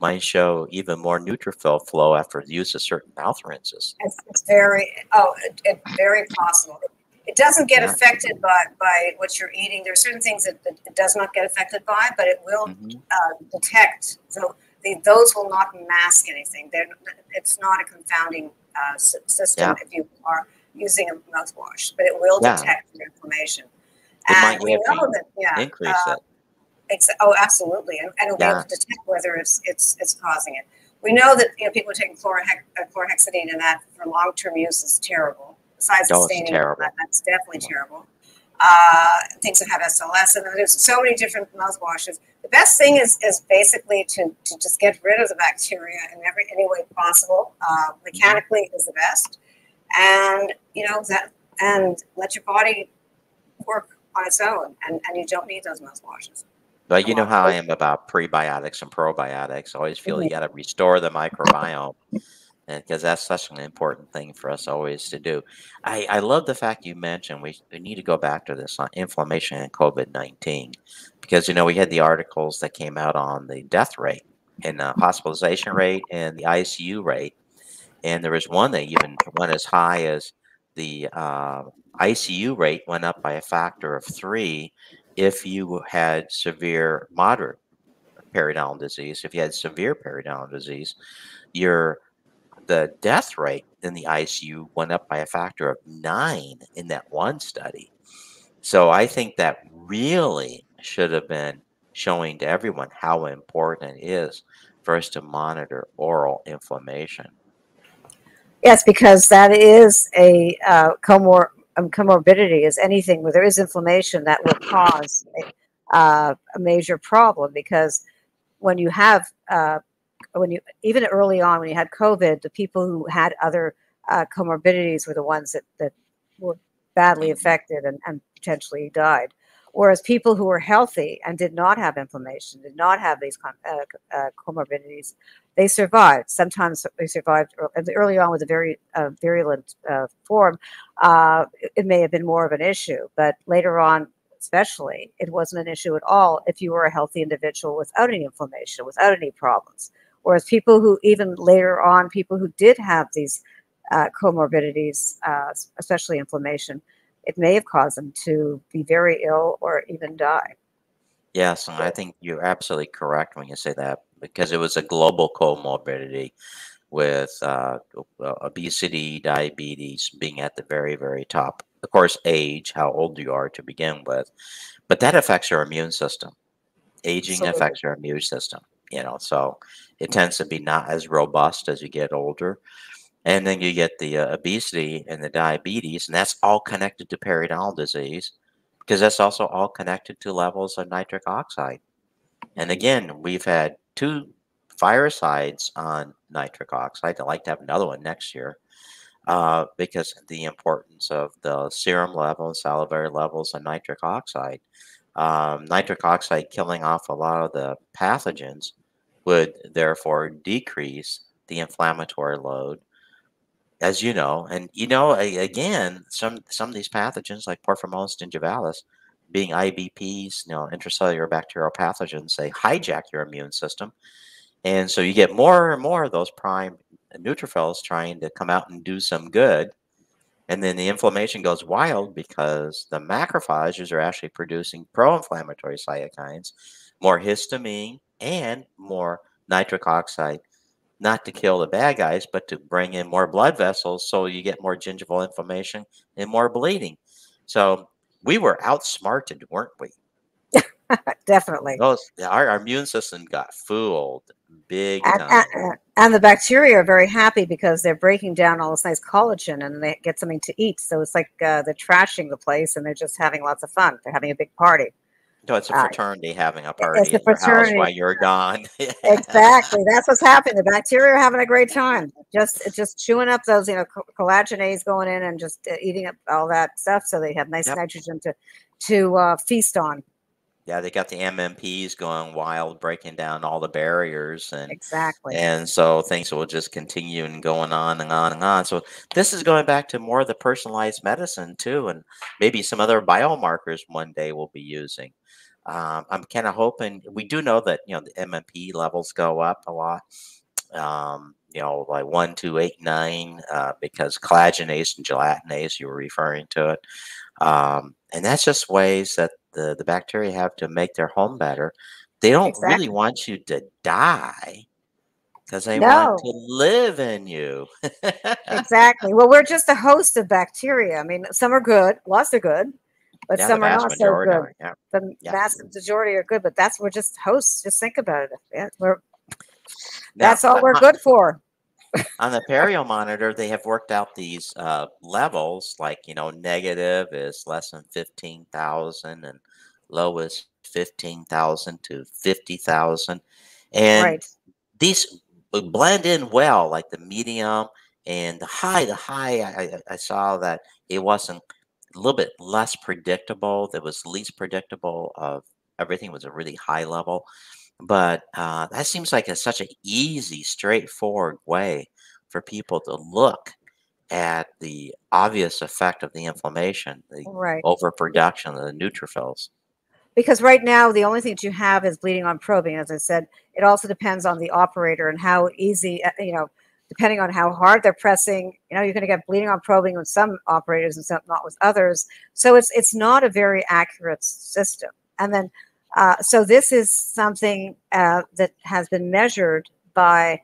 might show even more neutrophil flow after the use of certain mouth rinses. It's, it's very, oh, it, it, very possible. It doesn't get yeah. affected by, by what you're eating. There are certain things that, that it does not get affected by, but it will mm-hmm. uh, detect. So the, those will not mask anything. They're, it's not a confounding uh, system yeah. if you are using a mouthwash, but it will yeah. detect your inflammation. It and we know that, yeah, increase uh, it. It's, oh, absolutely, and, and it'll yeah. be able to detect whether it's it's it's causing it. We know that you know people are taking chlorhex- uh, chlorhexidine, and that for long term use is terrible. Besides oh, staining, that, that's definitely terrible. Uh, things that have SLS, and there's so many different mouthwashes. The best thing is is basically to, to just get rid of the bacteria in every any way possible. Uh, mechanically is the best, and you know that, and let your body work on its own, and, and you don't need those mouthwashes. But you know how I am about prebiotics and probiotics. I always feel mm-hmm. you got to restore the microbiome because that's such an important thing for us always to do. I, I love the fact you mentioned we, we need to go back to this on inflammation and COVID 19 because, you know, we had the articles that came out on the death rate and hospitalization rate and the ICU rate. And there was one that even went as high as the uh, ICU rate went up by a factor of three if you had severe, moderate periodontal disease. If you had severe periodontal disease, your the death rate in the ICU went up by a factor of nine in that one study. So I think that really should have been showing to everyone how important it is us to monitor oral inflammation. Yes, because that is a uh, comor- um, comorbidity, is anything where there is inflammation that will cause a, uh, a major problem. Because when you have uh, when you even early on when you had COVID, the people who had other uh, comorbidities were the ones that that were badly mm-hmm. affected and, and potentially died. Whereas people who were healthy and did not have inflammation, did not have these uh, uh, comorbidities, they survived. Sometimes they survived early on with a very uh, virulent uh, form. Uh, it may have been more of an issue, but later on, especially, it wasn't an issue at all if you were a healthy individual without any inflammation, without any problems. Whereas people who, even later on, people who did have these uh, comorbidities, uh, especially inflammation, it may have caused them to be very ill or even die. Yes, and I think you're absolutely correct when you say that because it was a global comorbidity with uh, obesity, diabetes being at the very, very top. Of course, age, how old you are to begin with, but that affects your immune system. Aging Absolutely. affects your immune system you know, so it tends to be not as robust as you get older. And then you get the uh, obesity and the diabetes, and that's all connected to periodontal disease because that's also all connected to levels of nitric oxide. And again, we've had two firesides on nitric oxide. I'd like to have another one next year uh, because the importance of the serum level salivary levels of nitric oxide. Um, nitric oxide killing off a lot of the pathogens would therefore decrease the inflammatory load as you know and you know again some some of these pathogens like porphyromonas gingivalis being ibps you know intracellular bacterial pathogens they hijack your immune system. And so you get more and more of those prime neutrophils trying to come out and do some good and then the inflammation goes wild because the macrophages are actually producing pro-inflammatory cytokines more histamine and more nitric oxide, not to kill the bad guys, but to bring in more blood vessels so you get more gingival inflammation and more bleeding. So we were outsmarted, weren't we? Definitely. Those, our, our, immune system got fooled big and, time. And, and, the bacteria are very happy because they're breaking down all this nice collagen and they get something to eat. So it's like uh, they're trashing the place and they're just having lots of fun. They're having a big party. No, it's a fraternity uh, having a party it's a fraternity. while you're gone. exactly, that's what's happening. The bacteria are having a great time, just just chewing up those you know collagenase going in and just uh, eating up all that stuff, so they have nice yep. nitrogen to to uh, feast on. Yeah, they got the MMPs going wild, breaking down all the barriers, and exactly, and so things will just continue and going on and on and on. So this is going back to more of the personalized medicine too, and maybe some other biomarkers one day we'll be using. Um, I'm kind of hoping we do know that you know the MMP levels go up a lot. Um, you know, like one, two, eight, nine, uh, because collagenase and gelatinase, you were referring to it. Um, and that's just ways that the, the bacteria have to make their home better. They don't exactly. really want you to die because they no. want to live in you. exactly. Well, we're just a host of bacteria. I mean, some are good, lots are good, but yeah, some are not so good. Are, yeah. The yeah. vast majority are good, but that's we're just hosts. Just think about it. Yeah, we're that's all we're good for. on the PerioMonitor, they have worked out these uh, levels, like you know, negative is less than fifteen thousand, and low is fifteen thousand to fifty thousand, and Right. these blend in well, like the medium and the high. The high, I, I, I saw that it wasn't a little bit less predictable. That was least predictable of everything was a really high level, but uh, that seems like it's such an easy, straightforward way for people to look at the obvious effect of the inflammation, the Right. overproduction of the neutrophils. because right now the only thing that you have is bleeding on probing as i said it also depends on the operator and how easy uh, you know depending on how hard they're pressing you know you're going to get bleeding on probing with some operators and some not with others. So it's it's not a very accurate system. And then uh, so this is something uh, that has been measured by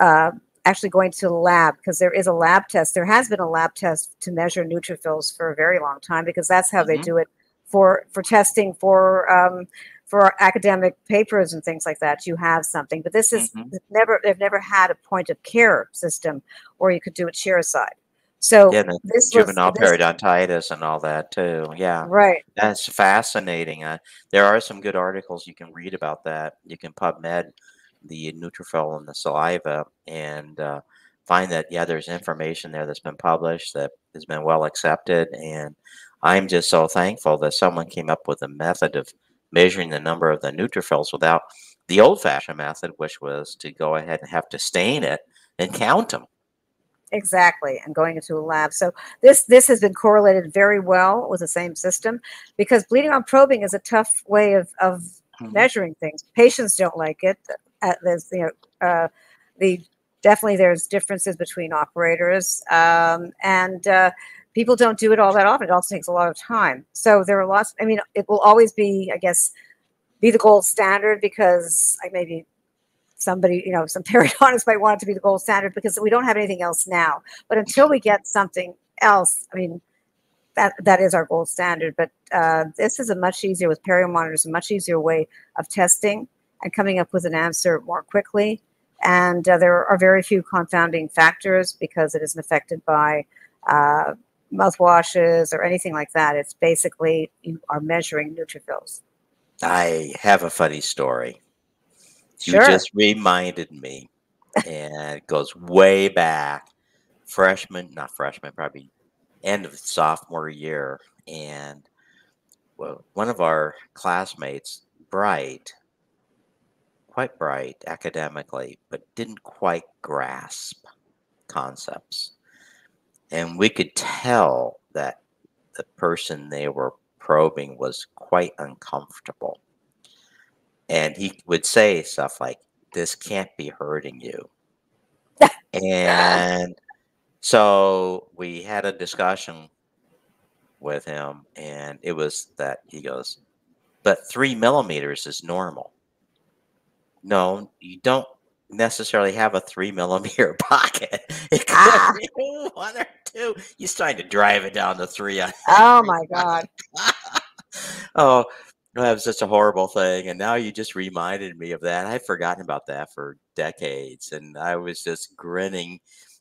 uh, actually going to the lab because there is a lab test. There has been a lab test to measure neutrophils for a very long time because that's how they Mhm. do it for for testing for um, for academic papers and things like that. You have something, but this is Mhm. never they've never had a point of care system where you could do it side. So Yeah, this was juvenile this, periodontitis and all that too. Yeah. right. That's fascinating. Uh, there are some good articles you can read about that. You can PubMed the neutrophil and the saliva and uh, find that yeah, there's information there that's been published that has been well accepted. And I'm just so thankful that someone came up with a method of measuring the number of the neutrophils without the old-fashioned method, which was to go ahead and have to stain it and count them. Exactly, and going into a lab. So this this has been correlated very well with the same system because bleeding on probing is a tough way of of Mhm. measuring things. Patients don't like it. Uh, there's you know uh, the definitely there's differences between operators um, and uh, people don't do it all that often. It also takes a lot of time. So there are lots. I mean, it will always be, I guess, be the gold standard because I maybe somebody, you know, some periodontists might want it to be the gold standard because we don't have anything else now. But until we get something else, I mean, that that is our gold standard. But uh, this is a much easier with PerioMonitors, a much easier way of testing and coming up with an answer more quickly. And uh, there are very few confounding factors because it isn't affected by uh, mouthwashes or anything like that. It's basically you are measuring neutrophils. I have a funny story. Sure. You just reminded me, and it goes way back, freshman, not freshman, probably end of sophomore year, and well, one of our classmates, bright, quite bright academically, but didn't quite grasp concepts, and we could tell that the person they were probing was quite uncomfortable. And he would say stuff like this can't be hurting you. And so we had a discussion with him and it was that he goes but three millimeters is normal. No you don't necessarily have a three millimeter pocket it could Ah. be one or two he's trying to drive it down to three Oh my God. oh, that was such a horrible thing. And now you just reminded me of that. I'd forgotten about that for decades. And I was just grinning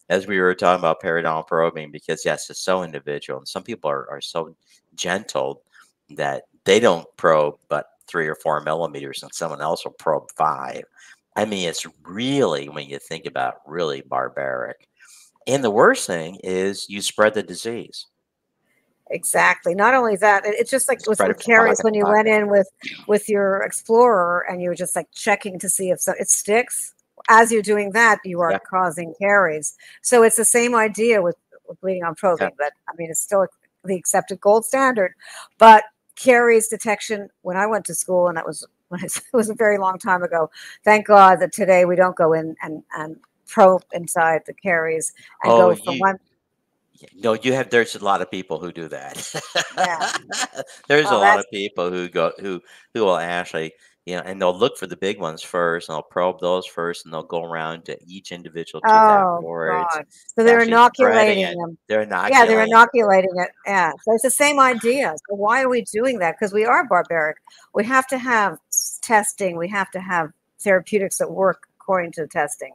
as we were talking about periodontal probing because, yes, it's so individual. And some people are, are so gentle that they don't probe but three or four millimeters, and someone else will probe five. I mean, it's really, when you think about it, really barbaric. And the worst thing is you spread the disease. Exactly. Not only that, it's just like with, Spread it with from caries when you went in with with your explorer and you were just like checking to see if so, it sticks. As you're doing that, you are Yeah. causing caries. So it's the same idea with, with bleeding on probing, but I mean it's still the accepted gold standard. But caries detection when I went to school, and that was when it was a very long time ago. Thank God that today we don't go in and and probe inside the caries and Oh, go from you- one. No, you have. There's a lot of people who do that. Yeah. there's Oh, a lot of people who go who who will actually, you know, and they'll look for the big ones first, and they'll probe those first, and they'll go around to each individual tooth Oh. God! So they're inoculating them. They're not. Yeah, they're inoculating it. Yeah. So it's the same idea. So why are we doing that? Because we are barbaric. We have to have testing. We have to have therapeutics that work according to the testing.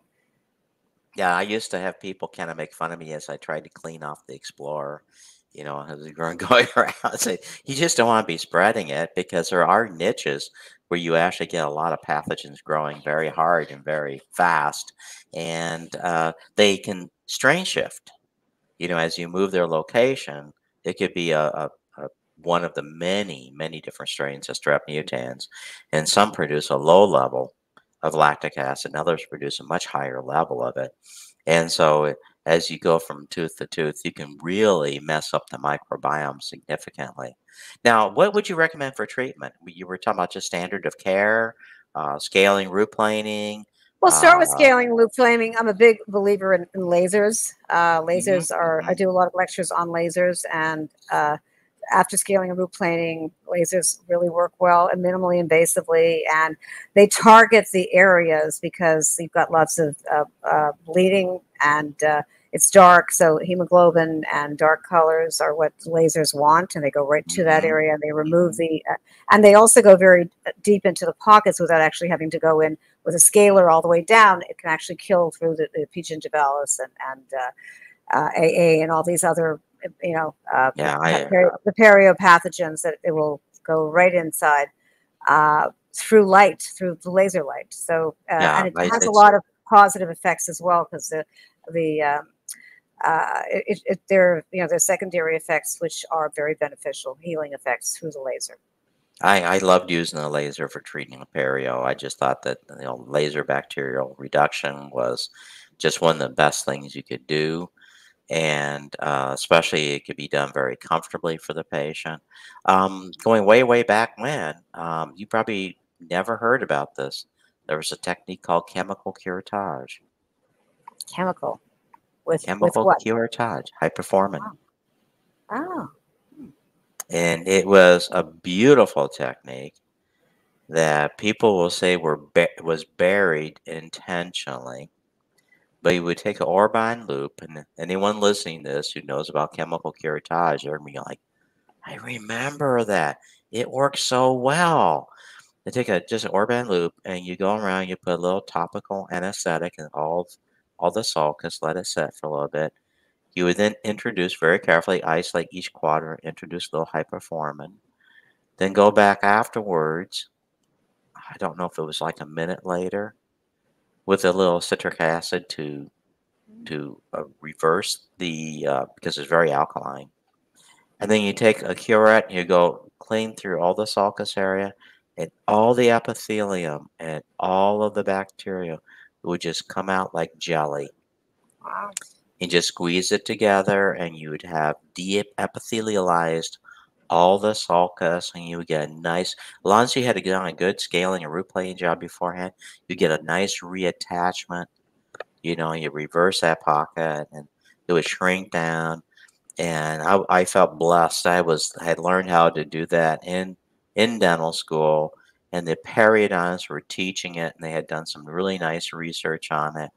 Yeah, I used to have people kind of make fun of me as I tried to clean off the Explorer. You know, as were going around, say you just don't want to be spreading it because there are niches where you actually get a lot of pathogens growing very hard and very fast, and uh, they can strain shift. You know, as you move their location, it could be a, a one of the many, many different strains of strep mutans, and some produce a low level of lactic acid, and others produce a much higher level of it. And so, as you go from tooth to tooth, you can really mess up the microbiome significantly. Now, what would you recommend for treatment? You were talking about just standard of care, uh, scaling, root planing. We'll start with uh, scaling, root planing. I'm a big believer in, in lasers. Uh, lasers mm-hmm. are, I mm-hmm. do a lot of lectures on lasers, and uh, after scaling and root planing, lasers really work well and minimally invasively, and they target the areas because you've got lots of uh, uh, bleeding and uh, it's dark. So hemoglobin and dark colors are what lasers want, and they go right to that mm-hmm. area and they remove the, uh, and they also go very uh, deep into the pockets without actually having to go in with a scaler all the way down. It can actually kill through the, the P. gingivalis and and AA uh, and all these other you know, uh, yeah, I, uh, the perio-pathogens that it will go right inside uh, through light, through the laser light. So, uh, yeah, and it has a lot of positive effects as well because the the um, uh, it, it, there you know there's secondary effects which are very beneficial, healing effects through the laser. I, I loved using the laser for treating the perio. I just thought that you know laser bacterial reduction was just one of the best things you could do and uh, especially it could be done very comfortably for the patient. Um, going way, way back when, um, you probably never heard about this. There was a technique called chemical curettage. Chemical? With, chemical with curettage, hyperformin. Oh. oh. And it was a beautiful technique that people will say were was buried intentionally but you would take an Orbine loop, and anyone listening to this who knows about chemical curettage, they're going to be like, I remember that. It works so well. You take a just an Orbine loop, and you go around, you put a little topical anesthetic and all, all the sulcus, let it set for a little bit. You would then introduce very carefully, isolate each quadrant, introduce a little hyperformin. Then go back afterwards. I don't know if it was like a minute later with a little citric acid to to uh, reverse the uh, because it's very alkaline. And then you take a curette and you go clean through all the sulcus area and all the epithelium and all of the bacteria would just come out like jelly. Wow. You just squeeze it together and you would have de-epithelialized all the sulcus and you get a nice, as long as you had to get on a good scaling and root planing job beforehand, you get a nice reattachment. You know, you reverse that pocket and it would shrink down. And I, I felt blessed. I was had learned how to do that in in dental school, and the periodontists were teaching it, and they had done some really nice research on it.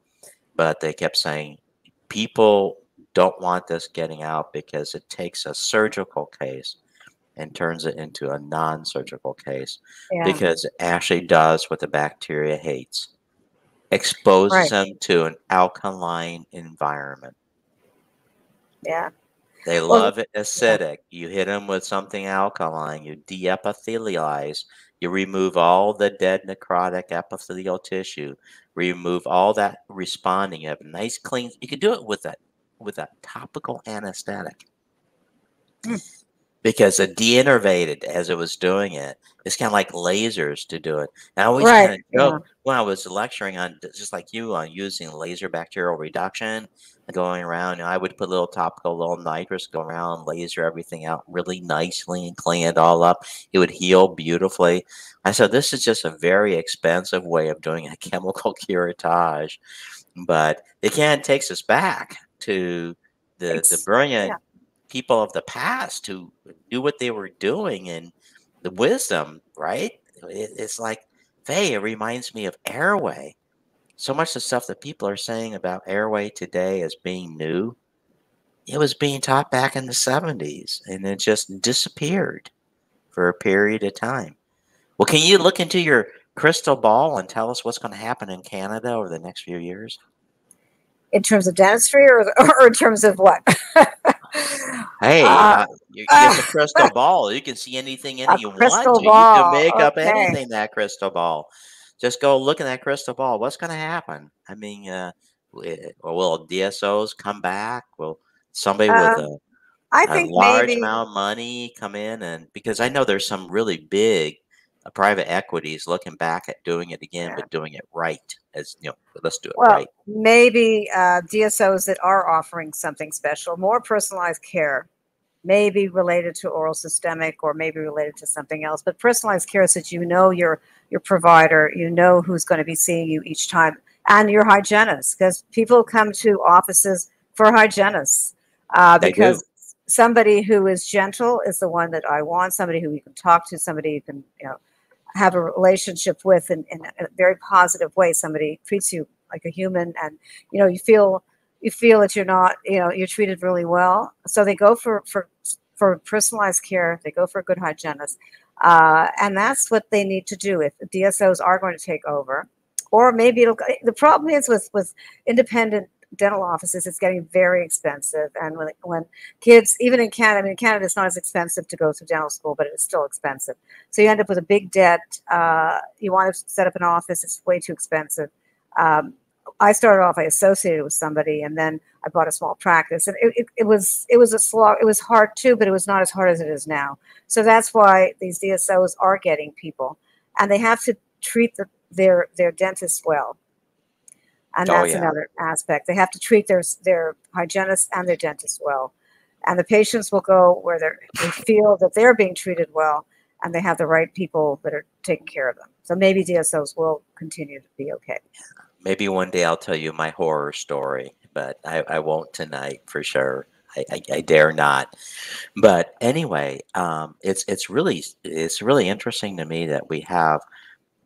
But they kept saying people don't want this getting out because it takes a surgical case and turns it into a non-surgical case yeah. because it actually does what the bacteria hates exposes right. them to an alkaline environment yeah they love well, it acidic yeah. you hit them with something alkaline you de-epithelialize you remove all the dead necrotic epithelial tissue remove all that responding you have a nice clean you can do it with a with a topical anesthetic mm because it de-innervated as it was doing it. It's kind of like lasers to do it. And I always right. kind of joke yeah. when I was lecturing on just like you on using laser bacterial reduction and going around. You know, I would put a little topical, little nitrous, go around, laser everything out really nicely and clean it all up. It would heal beautifully. I said this is just a very expensive way of doing a chemical curettage, but it kind of takes us back to the it's, the brilliant. Yeah people of the past who knew what they were doing and the wisdom, right? It, it's like, Fay, it reminds me of airway. So much of the stuff that people are saying about airway today as being new, it was being taught back in the 70s and it just disappeared for a period of time. Well, can you look into your crystal ball and tell us what's going to happen in Canada over the next few years? in terms of dentistry or, or in terms of what? hey, uh, uh, you get the crystal ball. You can see anything in you want to. Ball. You can make okay. up anything that crystal ball. Just go look at that crystal ball. What's going to happen? I mean, uh, will DSOs come back? Will somebody with um, a, I think a large maybe, amount of money come in? And because I know there's some really big uh, private equities looking back at doing it again, yeah. but doing it right. As you know, let's do it well, right. Maybe uh, DSOs that are offering something special, more personalized care, maybe related to oral systemic or maybe related to something else. But personalized care is that you know your your provider, you know who's going to be seeing you each time, and your hygienist, because people come to offices for hygienists uh, because somebody who is gentle is the one that I want. Somebody who you can talk to, somebody you can you know have a relationship with in, in a very positive way. Somebody treats you like a human, and you know you feel you feel that you're not you know you're treated really well. So they go for for for personalized care. They go for a good hygienist, uh, and that's what they need to do. If DSOs are going to take over, or maybe it'll. The problem is with with independent dental offices, it's getting very expensive. And when, when kids, even in Canada, I mean, in Canada, it's not as expensive to go to dental school, but it's still expensive. So you end up with a big debt. Uh, you want to set up an office, it's way too expensive. Um, I started off, I associated with somebody, and then I bought a small practice, and it, it, it, was it was a slog. It was hard too, but it was not as hard as it is now. So that's why these DSOs are getting people, and they have to treat the, their their dentists well and oh, that's yeah. another aspect. They have to treat their their hygienist and their dentist well, and the patients will go where they feel that they're being treated well, and they have the right people that are taking care of them. So maybe DSOs will continue to be okay. Maybe one day I'll tell you my horror story, but I, I won't tonight for sure. I, I, I, dare not. But anyway, um, it's it's really it's really interesting to me that we have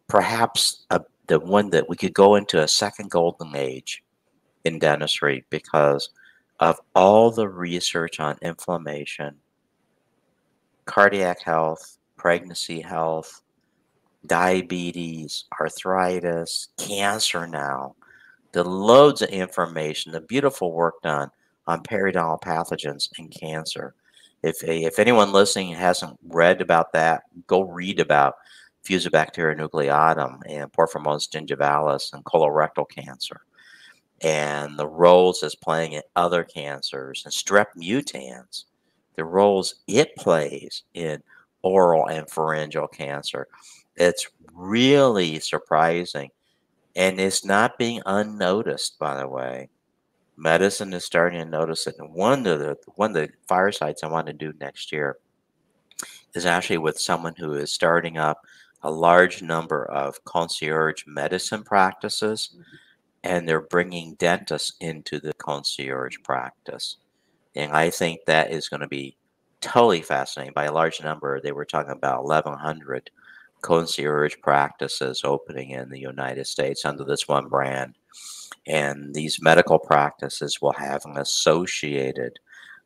perhaps a the one that we could go into a second golden age in dentistry because of all the research on inflammation, cardiac health, pregnancy health, diabetes, arthritis, cancer now, the loads of information, the beautiful work done on periodontal pathogens and cancer. If, if anyone listening hasn't read about that, go read about Fusobacteria nucleatum and Porphyromonas gingivalis and colorectal cancer and the roles it's playing in other cancers and strep mutans, the roles it plays in oral and pharyngeal cancer. It's really surprising and it's not being unnoticed, by the way. Medicine is starting to notice it. And one of the one of the firesides I want to do next year is actually with someone who is starting up a large number of concierge medicine practices, mm-hmm. and they're bringing dentists into the concierge practice. And I think that is going to be totally fascinating. By a large number, they were talking about 1,100 concierge practices opening in the United States under this one brand. And these medical practices will have an associated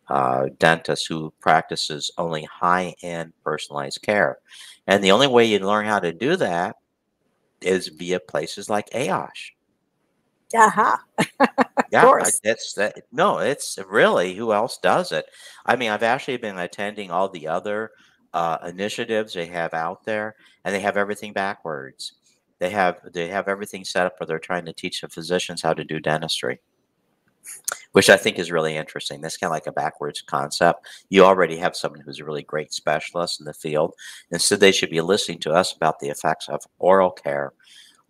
uh, dentist who practices only high-end personalized care. And the only way you learn how to do that is via places like AAOSH. Uh-huh. yeah, it's that. No, it's really who else does it. I mean, I've actually been attending all the other uh, initiatives they have out there, and they have everything backwards. They have they have everything set up where they're trying to teach the physicians how to do dentistry which I think is really interesting. That's kind of like a backwards concept. You already have someone who's a really great specialist in the field. And instead, they should be listening to us about the effects of oral care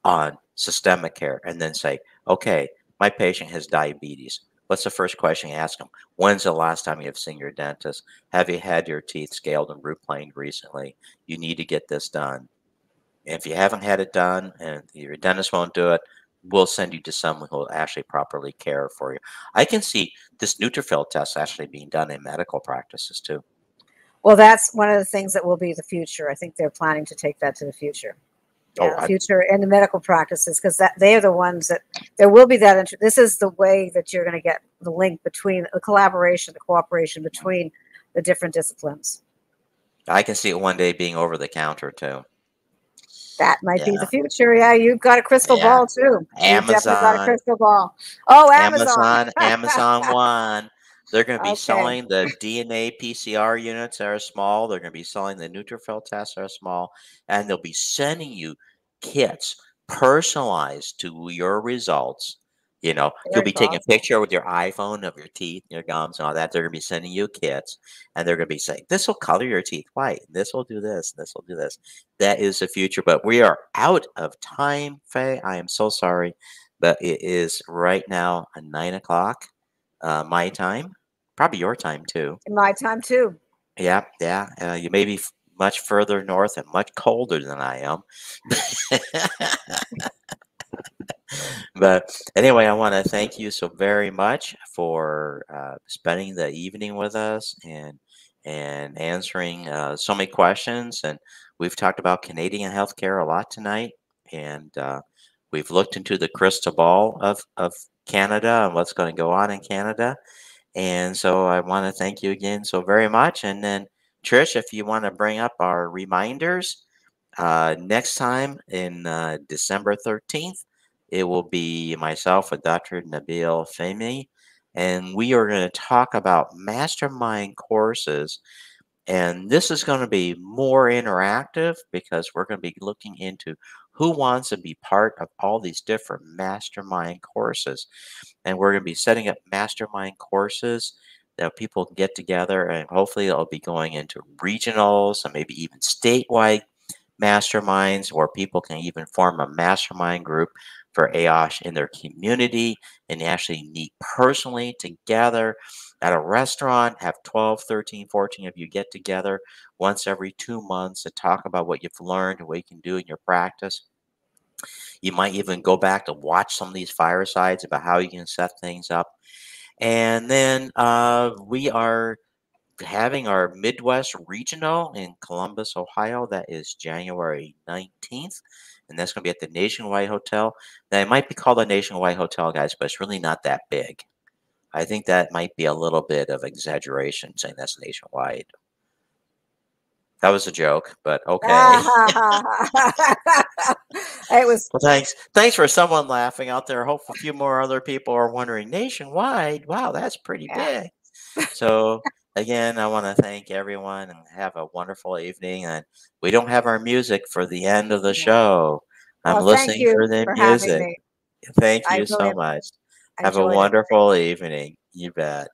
on systemic care and then say, okay, my patient has diabetes. What's the first question you ask them? When's the last time you've seen your dentist? Have you had your teeth scaled and root planed recently? You need to get this done. If you haven't had it done and your dentist won't do it, we'll send you to someone who will actually properly care for you. I can see this neutrophil test actually being done in medical practices too. Well, that's one of the things that will be the future. I think they're planning to take that to the future. Oh, yeah, oh, future in the medical practices because that they are the ones that there will be that. Inter- this is the way that you're going to get the link between the collaboration, the cooperation between the different disciplines. I can see it one day being over the counter too. That might be the future. Yeah, you've got a crystal Yeah. ball too. Definitely got a crystal ball. Oh, Amazon. Amazon, Amazon One. They're going to be Okay. selling the DNA PCR units that are small. They're going to be selling the neutrophil tests that are small, and they'll be sending you kits personalized to your results. You know, you'll Very be taking a picture with your iPhone of your teeth, your gums, and all that. They're going to be sending you kits, and they're going to be saying, "This will color your teeth white. This will do this. This will do this." That is the future. But we are out of time, Fay. I am so sorry, but it is right now nine o'clock, uh, my time, probably your time too. My time too. Yeah, yeah. Uh, you may be f- much further north and much colder than I am. but anyway, I want to thank you so very much for uh, spending the evening with us and and answering uh, so many questions. And we've talked about Canadian healthcare a lot tonight, and uh, we've looked into the crystal ball of of Canada and what's going to go on in Canada. And so I want to thank you again so very much. And then Trish, if you want to bring up our reminders, uh, next time in uh, December 13th, it will be myself with Dr. Nabil Femi, and we are going to talk about mastermind courses. And this is going to be more interactive because we're going to be looking into who wants to be part of all these different mastermind courses. And we're going to be setting up mastermind courses that people can get together, and hopefully, it'll be going into regionals and maybe even statewide masterminds or people can even form a mastermind group for AAOSH in their community and actually meet personally together at a restaurant, have 12, 13, 14 of you get together once every two months to talk about what you've learned and what you can do in your practice. You might even go back to watch some of these firesides about how you can set things up. And then uh, we are having our Midwest Regional in Columbus, Ohio. That is January 19th. And that's going to be at the Nationwide Hotel. Now, it might be called a Nationwide Hotel, guys, but it's really not that big. I think that might be a little bit of exaggeration saying that's nationwide. That was a joke, but okay. it was Well, thanks. Thanks for someone laughing out there. Hope a few more other people are wondering nationwide. Wow, that's pretty Yeah. big. So again, I want to thank everyone and have a wonderful evening. And we don't have our music for the end of the show. I'm well, listening for the for music. Thank I you so much. Have a enjoyed it. wonderful evening. You bet.